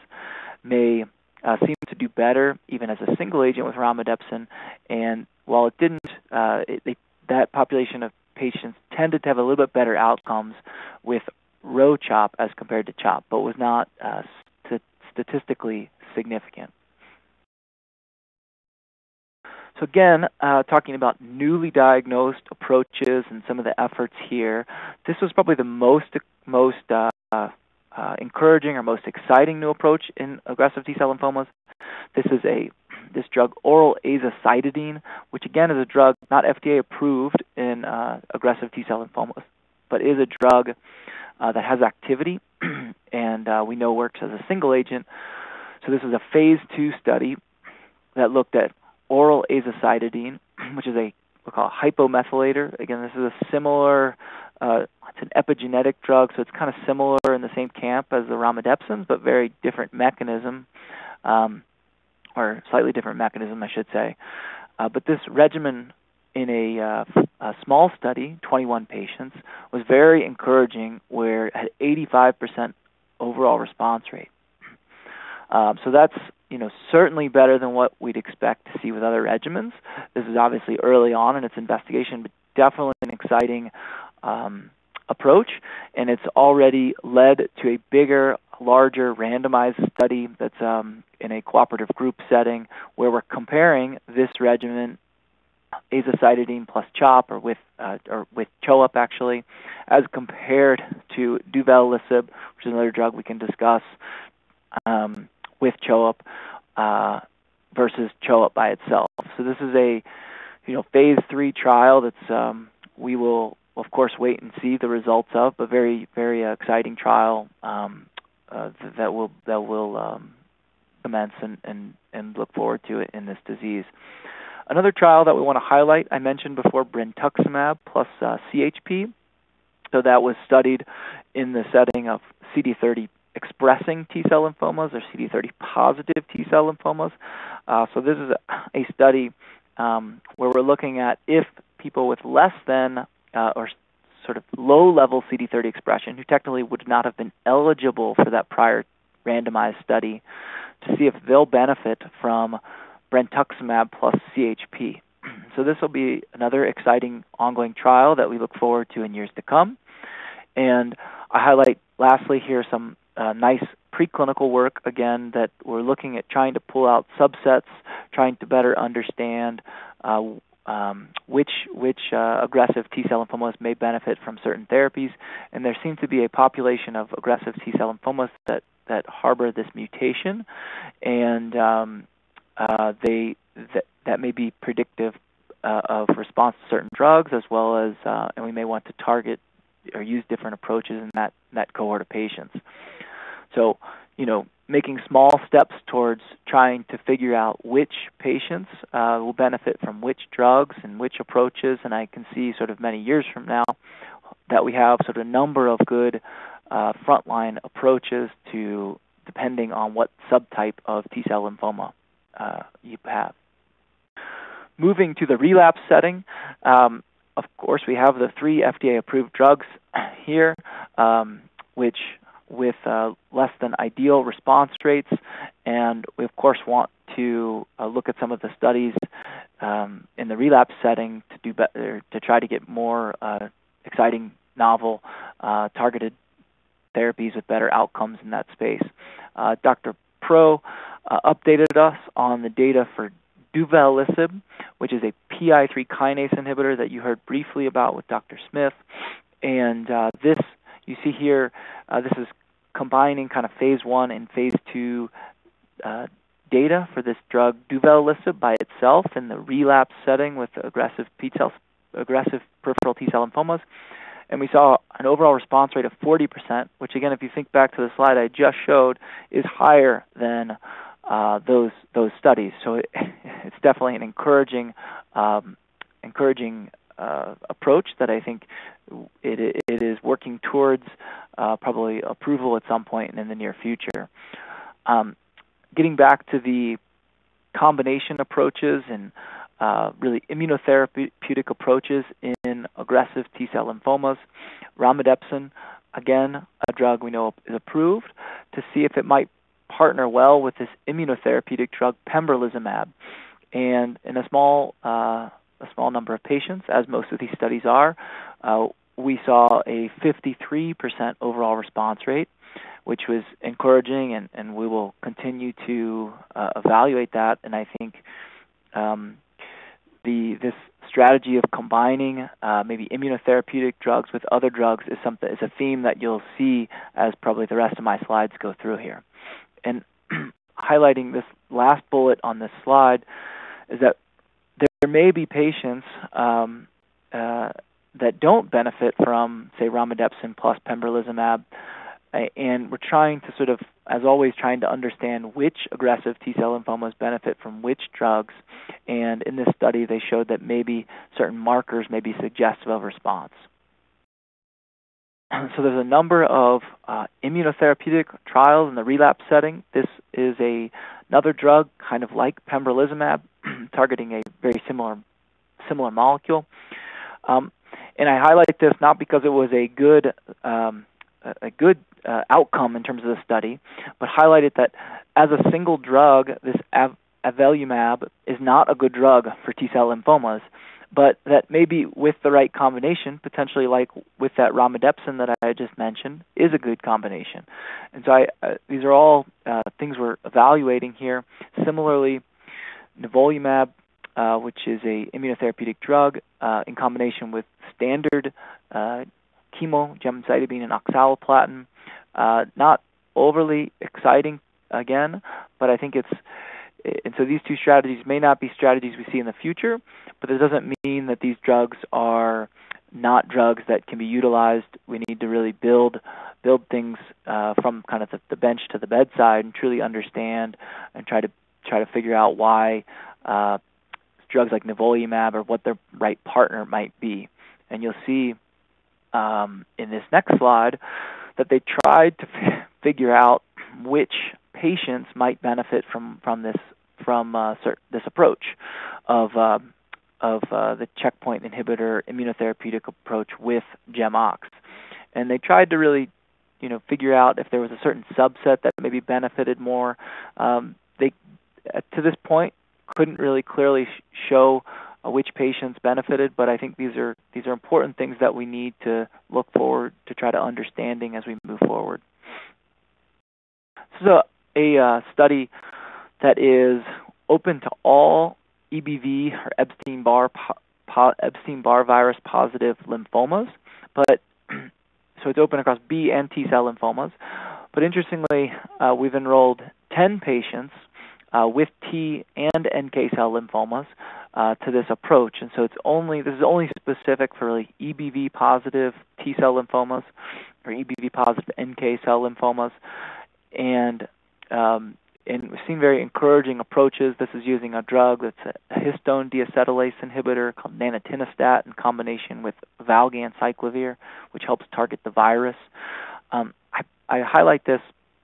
may uh, seem to do better even as a single agent with romidepsin. And while it didn't, uh, it, they, that population of patients tended to have a little bit better outcomes with Ro-CHOP as compared to CHOP, but was not uh, st- statistically significant. So again, uh, talking about newly diagnosed approaches and some of the efforts here, this was probably the most most uh, uh, encouraging or most exciting new approach in aggressive T cell lymphomas. This is a this drug, oral azacitidine, which again is a drug not FDA approved in uh, aggressive T cell lymphomas, but is a drug uh, that has activity and uh, we know works as a single agent. So this is a phase two study that looked at oral azacitidine, which is a we call a hypomethylator. Again, this is a similar, uh, it's an epigenetic drug, so it's kind of similar in the same camp as the romidepsins, but very different mechanism, um, or slightly different mechanism, I should say. Uh, but this regimen in a, uh, a small study, 21 patients, was very encouraging, where it had 85% overall response rate. Um, so that's you know certainly better than what we'd expect to see with other regimens. This is obviously early on in its investigation, but definitely an exciting um, approach, and it's already led to a bigger, larger randomized study that's um, in a cooperative group setting where we're comparing this regimen azacitidine plus CHOP or with uh, or with CHOEP actually, as compared to duvelisib, which is another drug we can discuss, um, with CHOEP uh, versus CHOEP by itself. So this is a you know phase three trial that's um, we will of course wait and see the results of, but very very uh, exciting trial um, uh, that will that will um, commence and, and and look forward to it in this disease. Another trial that we want to highlight, I mentioned before, brentuximab plus uh, CHP. So that was studied in the setting of CD30 expressing T cell lymphomas or CD30 positive T cell lymphomas. Uh, so this is a, a study um, where we're looking at if people with less than uh, or sort of low level CD30 expression who technically would not have been eligible for that prior randomized study to see if they'll benefit from brentuximab plus CHP. So this will be another exciting ongoing trial that we look forward to in years to come. And I highlight lastly here some uh, nice preclinical work again that we're looking at trying to pull out subsets, trying to better understand uh, um, which which uh, aggressive T cell lymphomas may benefit from certain therapies, and there seems to be a population of aggressive T cell lymphomas that that harbor this mutation, and um, uh, they that that may be predictive uh, of response to certain drugs, as well as uh, and we may want to target or use different approaches in that that cohort of patients. So, you know, making small steps towards trying to figure out which patients uh, will benefit from which drugs and which approaches, and I can see sort of many years from now that we have sort of a number of good uh, frontline approaches to depending on what subtype of T cell lymphoma uh, you have. Moving to the relapse setting, um, of course, we have the three FDA approved drugs here, um, which with uh, less than ideal response rates, and we of course want to uh, look at some of the studies um, in the relapse setting to do better to try to get more uh, exciting, novel, uh, targeted therapies with better outcomes in that space. Uh, Dr. Pro uh, updated us on the data for duvelisib, which is a PI3 kinase inhibitor that you heard briefly about with Dr. Smith. And this, you see here, uh, this is combining kind of phase one and phase two uh, data for this drug duvelisib by itself in the relapse setting with aggressive T cell, aggressive peripheral T cell lymphomas. And we saw an overall response rate of 40%, which again, if you think back to the slide I just showed, is higher than uh, those those studies. So it, it's definitely an encouraging um, encouraging uh, approach that I think it it is working towards uh, probably approval at some point in the near future. Um, getting back to the combination approaches and uh, really immunotherapeutic approaches in aggressive T cell lymphomas, romidepsin, again, a drug we know is approved to see if it might partner well with this immunotherapeutic drug pembrolizumab. And in a small uh, a small number of patients, as most of these studies are, uh, we saw a 53% overall response rate, which was encouraging, and, and we will continue to uh, evaluate that. And I think um, the this strategy of combining uh, maybe immunotherapeutic drugs with other drugs is something is a theme that you'll see as probably the rest of my slides go through here. And highlighting this last bullet on this slide is that there may be patients um, uh, that don't benefit from, say, romidepsin plus pembrolizumab, and we're trying to sort of, as always, trying to understand which aggressive T cell lymphomas benefit from which drugs. And in this study, they showed that maybe certain markers may be suggestive of response. So there's a number of uh, immunotherapeutic trials in the relapse setting. This is a another drug, kind of like pembrolizumab, targeting a very similar similar molecule. Um, and I highlight this not because it was a good um, a good uh, outcome in terms of the study, but highlighted that as a single drug, this av- avelumab is not a good drug for T cell lymphomas, but that maybe with the right combination, potentially like with that romidepsin that I just mentioned, is a good combination. And so I, uh, these are all uh, things we're evaluating here. Similarly, nivolumab uh, which is a immunotherapeutic drug uh, in combination with standard uh, chemo, gemcitabine and oxaliplatin. Uh, not overly exciting again, but I think it's and so these two strategies may not be strategies we see in the future, but that doesn't mean that these drugs are not drugs that can be utilized. We need to really build build things uh, from kind of the, the bench to the bedside and truly understand and try to try to figure out why uh, drugs like nivolumab or what their right partner might be. And you'll see um, in this next slide that they tried to f- figure out which patients might benefit from from this from uh, this approach of uh, of uh, the checkpoint inhibitor immunotherapeutic approach with GemOx, and they tried to really you know figure out if there was a certain subset that maybe benefited more. Um, they to this point couldn't really clearly sh- show uh, which patients benefited, but I think these are these are important things that we need to look forward to try to understanding as we move forward. Is a, uh, study that is open to all EBV or Epstein Barr po- Epstein Barr virus positive lymphomas, but so it's open across B and T cell lymphomas. But interestingly, uh, we've enrolled 10 patients uh, with T and NK cell lymphomas uh, to this approach, and so it's only this is only specific for really EBV positive T cell lymphomas or EBV positive NK cell lymphomas, and um, and we've seen very encouraging approaches. This is using a drug that's a histone deacetylase inhibitor called nanatinostat in combination with valganciclovir, which helps target the virus. Um, I, I, highlight this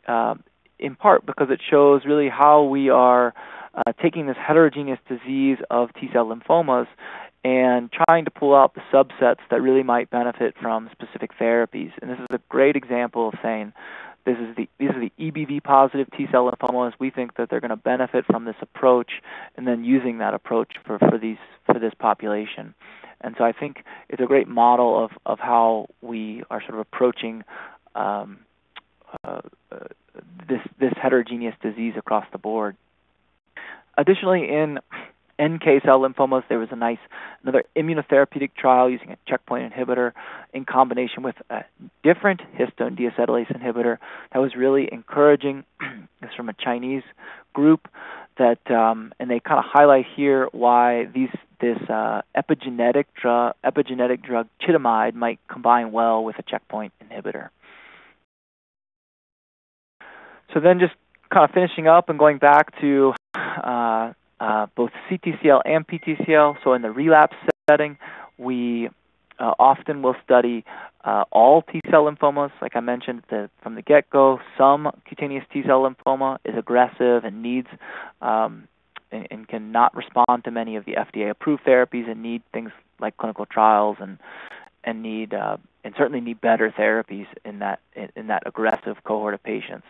uh, in part because it shows really how we are uh, taking this heterogeneous disease of T cell lymphomas and trying to pull out the subsets that really might benefit from specific therapies. And this is a great example of saying this is the these are the EBV positive T cell lymphomas. We think that they're going to benefit from this approach, and then using that approach for, for these for this population. And so I think it's a great model of, of how we are sort of approaching um, uh, uh, this this heterogeneous disease across the board. Additionally, in NK cell lymphomas, there was a nice another immunotherapeutic trial using a checkpoint inhibitor in combination with a different histone deacetylase inhibitor that was really encouraging. it's from a Chinese group that, um, and they kind of highlight here why these this uh, epigenetic drug epigenetic drug chidamide might combine well with a checkpoint inhibitor. So then, just kind of finishing up and going back to uh, uh, both CTCL and PTCL. So in the relapse setting, we uh, often will study uh, all T cell lymphomas. Like I mentioned the, from the get go, some cutaneous T cell lymphoma is aggressive and needs um, and, and cannot respond to many of the FDA approved therapies and need things like clinical trials and and need uh, and certainly need better therapies in that in, in that aggressive cohort of patients.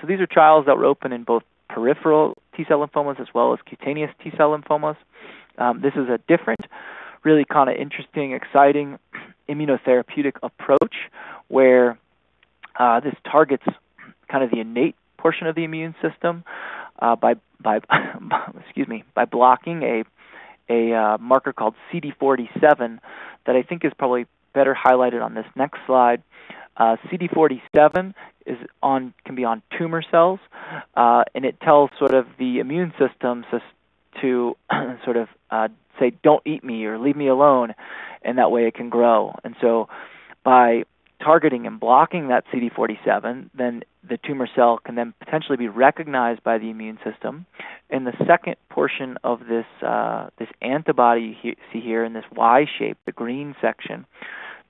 So these are trials that were open in both peripheral T cell lymphomas as well as cutaneous T cell lymphomas. Um, this is a different, really kind of interesting, exciting immunotherapeutic approach where uh, this targets kind of the innate portion of the immune system uh, by by excuse me by blocking a a uh, marker called CD47 that I think is probably better highlighted on this next slide. Uh, CD47 is on can be on tumor cells, uh, and it tells sort of the immune system to sort of uh, say, "Don't eat me" or "Leave me alone," and that way it can grow. And so, by targeting and blocking that CD47, then the tumor cell can then potentially be recognized by the immune system. And the second portion of this uh, this antibody you see here in this Y shape, the green section,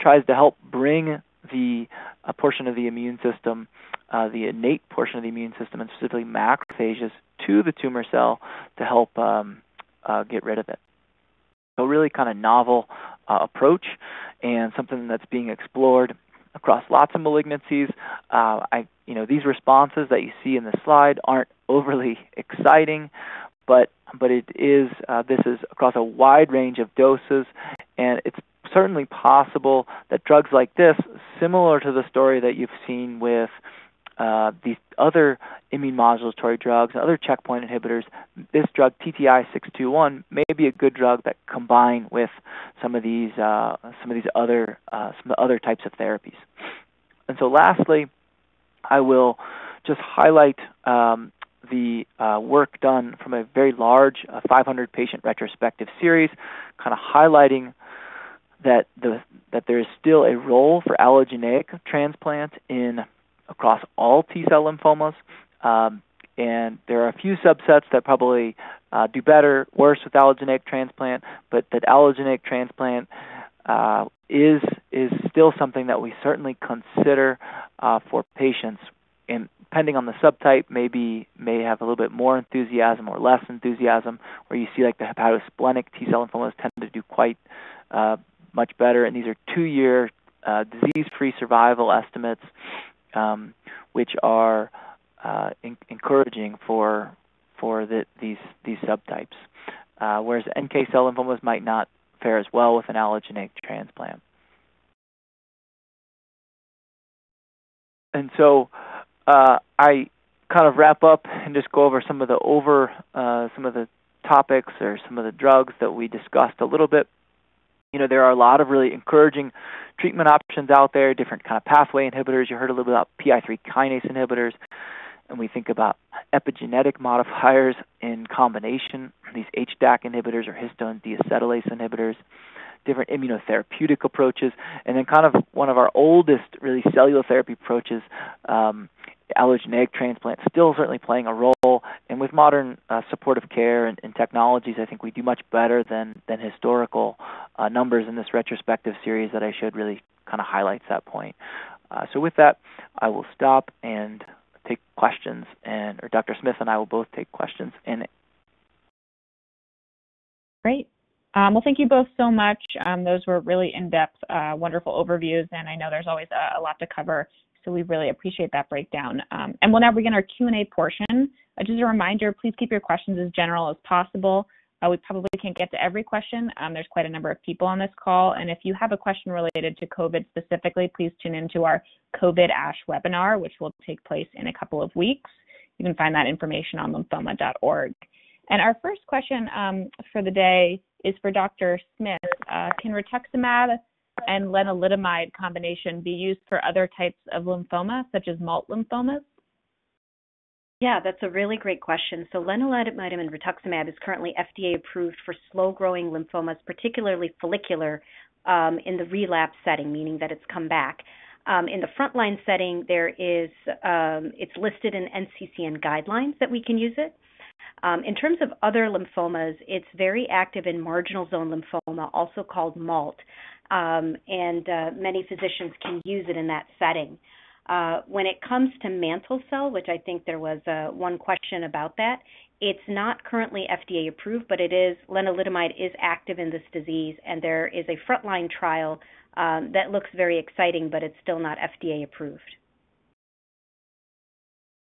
tries to help bring the portion of the immune system, uh, the innate portion of the immune system, and specifically macrophages, to the tumor cell to help um, uh, get rid of it. So, really, kind of novel uh, approach, and something that's being explored across lots of malignancies. Uh, I, you know, these responses that you see in the slide aren't overly exciting, but but it is uh, this is across a wide range of doses, and it's certainly possible that drugs like this, similar to the story that you've seen with uh, these other immune modulatory drugs and other checkpoint inhibitors, this drug TTI 621 may be a good drug that combine with some of these uh, some of these other uh, some other types of therapies. And so, lastly, I will just highlight um, the uh, work done from a very large uh, 500 patient retrospective series, kind of highlighting that the that there is still a role for allogeneic transplant in across all T cell lymphomas, um, and there are a few subsets that probably uh, do better, worse with allogeneic transplant, but that allogeneic transplant uh, is is still something that we certainly consider uh, for patients. And depending on the subtype, maybe may have a little bit more enthusiasm or less enthusiasm. Where you see like the hepatosplenic T cell lymphomas tend to do quite uh, much better, and these are two-year uh, disease-free survival estimates, um, which are uh, in- encouraging for for the, these these subtypes. Uh, whereas NK cell lymphomas might not fare as well with an allogeneic transplant. And so uh, I kind of wrap up and just go over some of the over uh, some of the topics or some of the drugs that we discussed a little bit. You know, there are a lot of really encouraging treatment options out there, different kind of pathway inhibitors. You heard a little bit about PI3 kinase inhibitors, and we think about epigenetic modifiers in combination, these HDAC inhibitors or histone deacetylase inhibitors, different immunotherapeutic approaches, and then kind of one of our oldest really cellular therapy approaches, um, allogeneic transplant, still certainly playing a role. And with modern uh, supportive care and, and, technologies, I think we do much better than than historical uh, numbers in this retrospective series that I showed really kind of highlights that point. Uh, so with that, I will stop and take questions, and or Dr. Smith and I will both take questions. And great. Um, well, thank you both so much. Um, those were really in-depth, uh, wonderful overviews, and I know there's always a, a, lot to cover, so we really appreciate that breakdown. Um, and we'll now begin our Q&A portion. Uh, just a reminder, please keep your questions as general as possible. Uh, we probably can't get to every question. Um, there's quite a number of people on this call, and if you have a question related to COVID specifically, please tune into our COVID ASH webinar, which will take place in a couple of weeks. You can find that information on lymphoma.org. And our first question um, for the day is for Dr. Smith. Uh, can rituximab and lenalidomide combination be used for other types of lymphoma, such as MALT lymphomas? Yeah, that's a really great question. So lenalidomide and rituximab is currently FDA approved for slow-growing lymphomas, particularly follicular, um, in the relapse setting, meaning that it's come back. Um, in the frontline setting, there is um, it's listed in NCCN guidelines that we can use it. Um, in terms of other lymphomas, it's very active in marginal zone lymphoma, also called MALT, um, and uh, many physicians can use it in that setting. Uh, when it comes to mantle cell, which I think there was uh, one question about that, it's not currently FDA approved, but it is lenalidomide is active in this disease, and there is a frontline trial um, that looks very exciting, but it's still not FDA approved.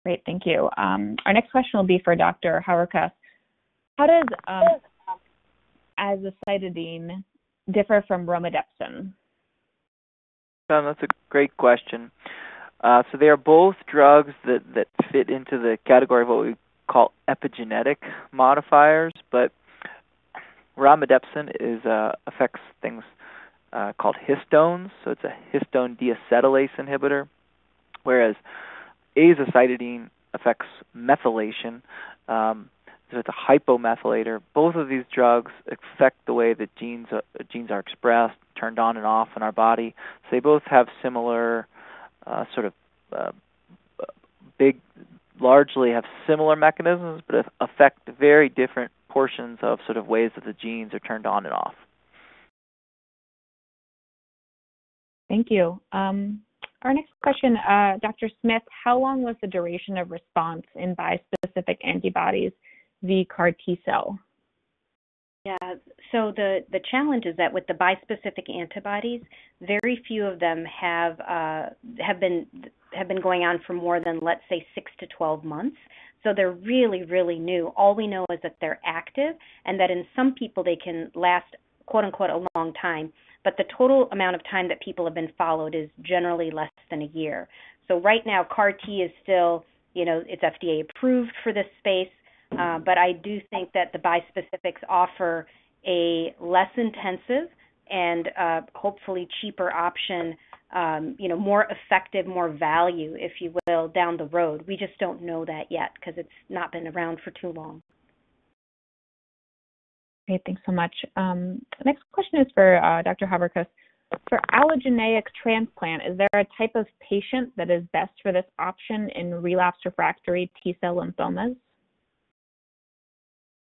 Great, thank you. Um, our next question will be for Dr. Haverkos. How does um, azacitidine differ from romidepsin? That's a great question. Uh, so they are both drugs that, that fit into the category of what we call epigenetic modifiers, but romidepsin is uh, affects things uh, called histones, so it's a histone deacetylase inhibitor, whereas azacitidine affects methylation. Um, so it's a hypomethylator. Both of these drugs affect the way that genes uh, genes are expressed, turned on and off in our body. So they both have similar uh, sort of uh, big, largely have similar mechanisms, but affect very different portions of sort of ways that the genes are turned on and off. Thank you. Um, our next question, uh, Dr. Smith, how long was the duration of response in bispecific antibodies v CAR T cell? Yeah, so the, the challenge is that with the bispecific antibodies, very few of them have uh, have been have been going on for more than let's say six to twelve months. So they're really really new. All we know is that they're active and that in some people they can last quote unquote a long time. But the total amount of time that people have been followed is generally less than a year. So right now, CAR T is still you know it's FDA approved for this space uh, but I do think that the bispecifics offer a less intensive and uh, hopefully cheaper option, um, you know, more effective, more value, if you will, down the road. We just don't know that yet because it's not been around for too long. Great, thanks so much. Um, next question is for uh, Dr. Haverkos. For allogeneic transplant, is there a type of patient that is best for this option in relapsed refractory T cell lymphomas?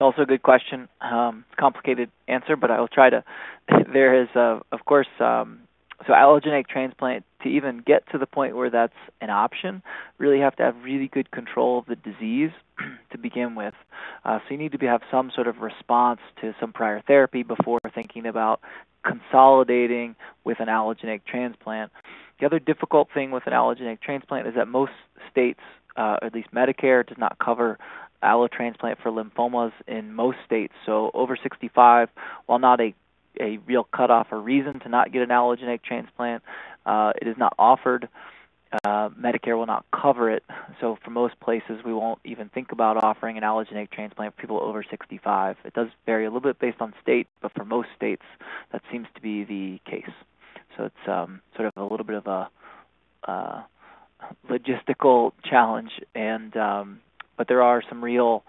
Also a good question. Um, complicated answer, but I will try to. There is, uh, of course, um, so allogeneic transplant to even get to the point where that's an option, really have to have really good control of the disease to begin with. Uh, so you need to be, have some sort of response to some prior therapy before thinking about consolidating with an allogeneic transplant. The other difficult thing with an allogeneic transplant is that most states, uh, at least Medicare, does not cover allotransplant for lymphomas in most states. So over 65, while not a a real cutoff or reason to not get an allogeneic transplant, uh, it is not offered. Uh, Medicare will not cover it. So for most places, we won't even think about offering an allogeneic transplant for people over 65. It does vary a little bit based on state, but for most states, that seems to be the case. So it's um, sort of a little bit of a uh, logistical challenge, and um, but there are some real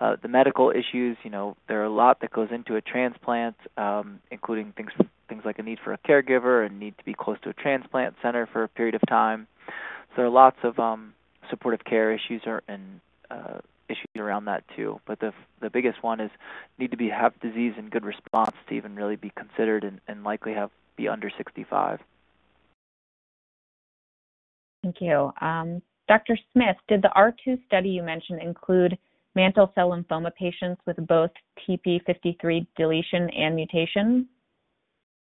uh, the medical issues. You know, there are a lot that goes into a transplant, um, including things things like a need for a caregiver and need to be close to a transplant center for a period of time. So there are lots of um, supportive care issues or, and uh, issues around that too. But the the biggest one is need to be have disease and good response to even really be considered and, and likely have be under 65. Thank you. Um, Dr. Smith, did the R2 study you mentioned include mantle cell lymphoma patients with both TP53 deletion and mutation?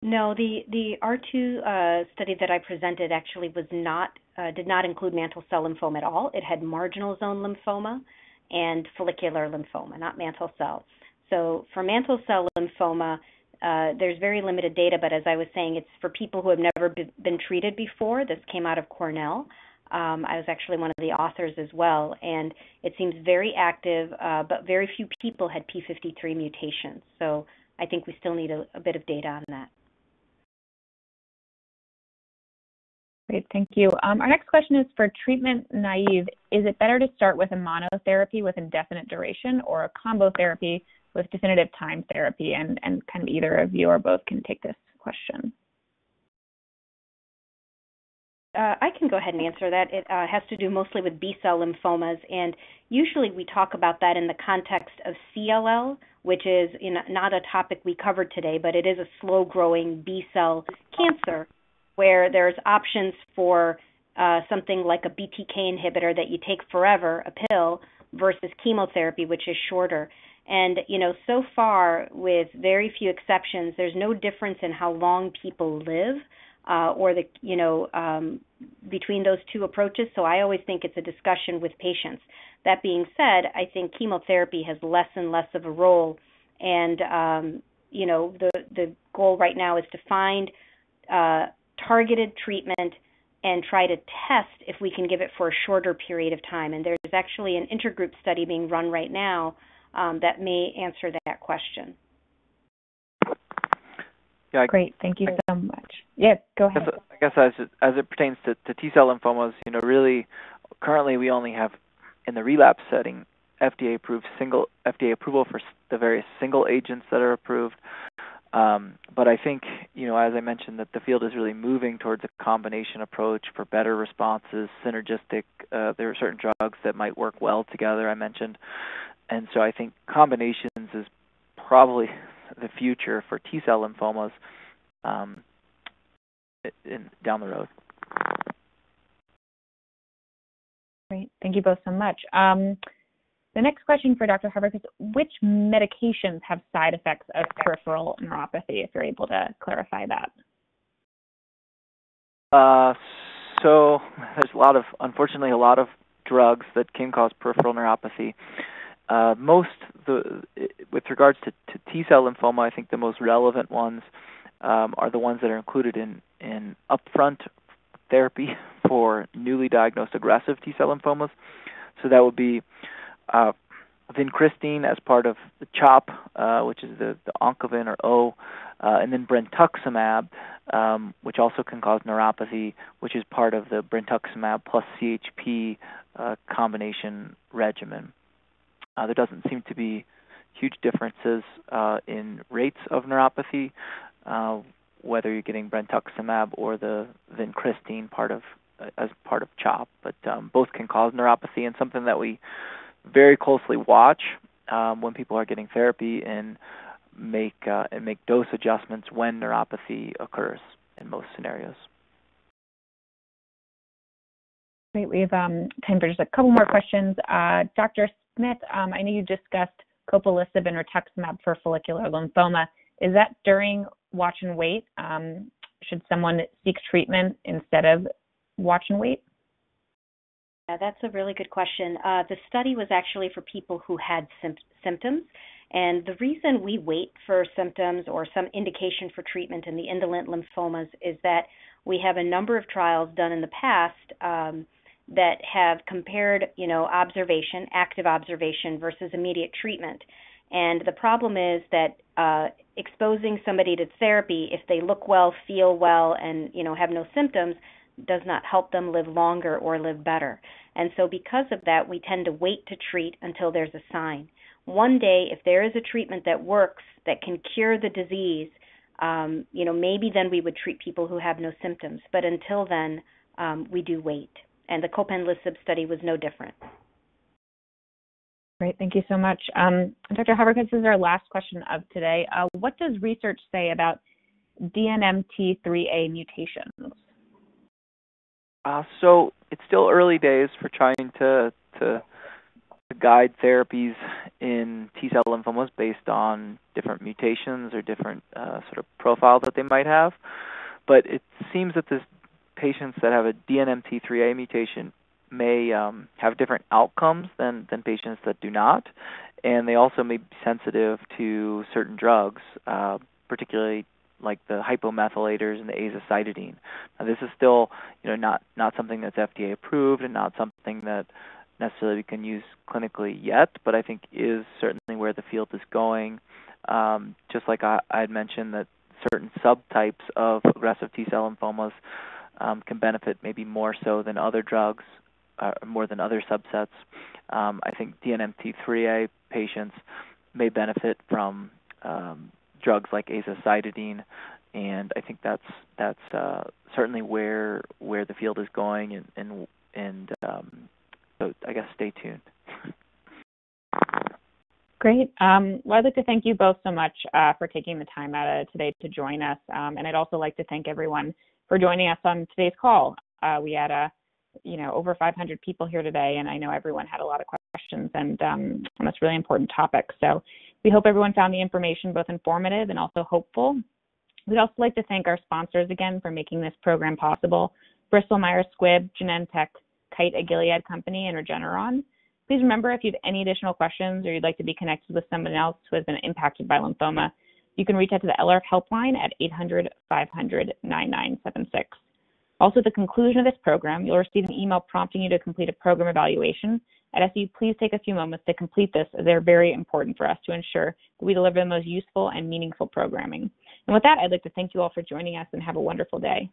No, the the R2 uh, study that I presented actually was not uh, did not include mantle cell lymphoma at all. It had marginal zone lymphoma and follicular lymphoma, not mantle cell. So for mantle cell lymphoma, uh, there's very limited data, but as I was saying, it's for people who have never been treated before. This came out of Cornell. Um, I was actually one of the authors as well, and it seems very active, uh, but very few people had P53 mutations. So I think we still need a, a bit of data on that. Great, thank you. Um, our next question is for treatment naive. Is it better to start with a monotherapy with indefinite duration or a combo therapy with definitive time therapy? And, and kind of either of you or both can take this question. Uh, I can go ahead and answer that. It uh, has to do mostly with B cell lymphomas, and usually we talk about that in the context of CLL, which is know, not a topic we covered today, but it is a slow growing B cell cancer where there's options for uh, something like a BTK inhibitor that you take forever, a pill, versus chemotherapy, which is shorter. And you know, so far, with very few exceptions, there's no difference in how long people live uh, or the you know um, between those two approaches. So I always think it's a discussion with patients. That being said, I think chemotherapy has less and less of a role, and um, you know the the goal right now is to find uh, targeted treatment and try to test if we can give it for a shorter period of time. And there's actually an intergroup study being run right now um, that may answer that question. Yeah, I, Great, thank you so much. Yeah, go ahead. I guess, I guess as it, as it pertains to, to T cell lymphomas, you know, really, currently we only have in the relapse setting FDA approved single FDA approval for the various single agents that are approved. Um, but I think, you know, as I mentioned, that the field is really moving towards a combination approach for better responses, synergistic. Uh, there are certain drugs that might work well together. I mentioned, and so I think combinations is probably the future for T cell lymphomas um, in, down the road. Great. Thank you both so much. Um, the next question for Dr. Haverkos is which medications have side effects of peripheral neuropathy, if you're able to clarify that? Uh, so there's a lot of, unfortunately, a lot of drugs that can cause peripheral neuropathy. Uh, most the with regards to, to T cell lymphoma, I think the most relevant ones um, are the ones that are included in in upfront therapy for newly diagnosed aggressive T cell lymphomas. So that would be uh, vincristine as part of the CHOP, uh, which is the, the Oncovin or O, uh, and then brentuximab, um, which also can cause neuropathy, which is part of the brentuximab plus CHP uh, combination regimen. Uh, there doesn't seem to be huge differences uh, in rates of neuropathy, uh, whether you're getting brentuximab or the vincristine part of as part of CHOP. But um, both can cause neuropathy, and something that we very closely watch um, when people are getting therapy and make uh, and make dose adjustments when neuropathy occurs in most scenarios. Great. We have um, time for just a couple more questions. Uh, Dr. Smith, um, I know you discussed copanlisib and rituximab for follicular lymphoma. Is that during watch and wait? Um, should someone seek treatment instead of watch and wait? Yeah, that's a really good question. Uh, the study was actually for people who had sim- symptoms. And the reason we wait for symptoms or some indication for treatment in the indolent lymphomas is that we have a number of trials done in the past um, that have compared, you know, observation, active observation versus immediate treatment. And the problem is that uh, exposing somebody to therapy, if they look well, feel well, and you know have no symptoms, does not help them live longer or live better. And so, because of that, we tend to wait to treat until there's a sign. One day, if there is a treatment that works that can cure the disease, um, you know, maybe then we would treat people who have no symptoms. But until then, um, we do wait. And the copanlisib study was no different. Great. Thank you so much. Um, Dr. Haverkos, this is our last question of today. Uh, what does research say about DNMT3A mutations? Uh, so it's still early days for trying to to guide therapies in T cell lymphomas based on different mutations or different uh, sort of profiles that they might have. But it seems that the patients that have a DNMT3A mutation may um, have different outcomes than, than patients that do not, and they also may be sensitive to certain drugs, uh, particularly like the hypomethylators and the azacitidine. Now, this is still, you know, not not something that's FDA approved and not something that necessarily we can use clinically yet, but I think is certainly where the field is going. Um, just like I, I had mentioned that certain subtypes of aggressive T cell lymphomas um, can benefit maybe more so than other drugs uh, more than other subsets. Um, I think DNMT3A patients may benefit from um, drugs like azacitidine, and I think that's that's uh, certainly where where the field is going, and and and um, so I guess stay tuned. Great. Um, well, I'd like to thank you both so much uh, for taking the time out of today to join us, um, and I'd also like to thank everyone for joining us on today's call. Uh, we had a you know over 500 people here today, and I know everyone had a lot of questions and um, on this really important topic. So we hope everyone found the information both informative and also hopeful. We'd also like to thank our sponsors again for making this program possible: Bristol Myers Squibb, Genentech, Kite, a Gilead company, and Regeneron. Please remember if you have any additional questions or you'd like to be connected with someone else who has been impacted by lymphoma, you can reach out to the LRF helpline at 800 500 9976. Also, at the conclusion of this program, you'll receive an email prompting you to complete a program evaluation. At SU, please take a few moments to complete this as they're very important for us to ensure that we deliver the most useful and meaningful programming. And with that, I'd like to thank you all for joining us and have a wonderful day.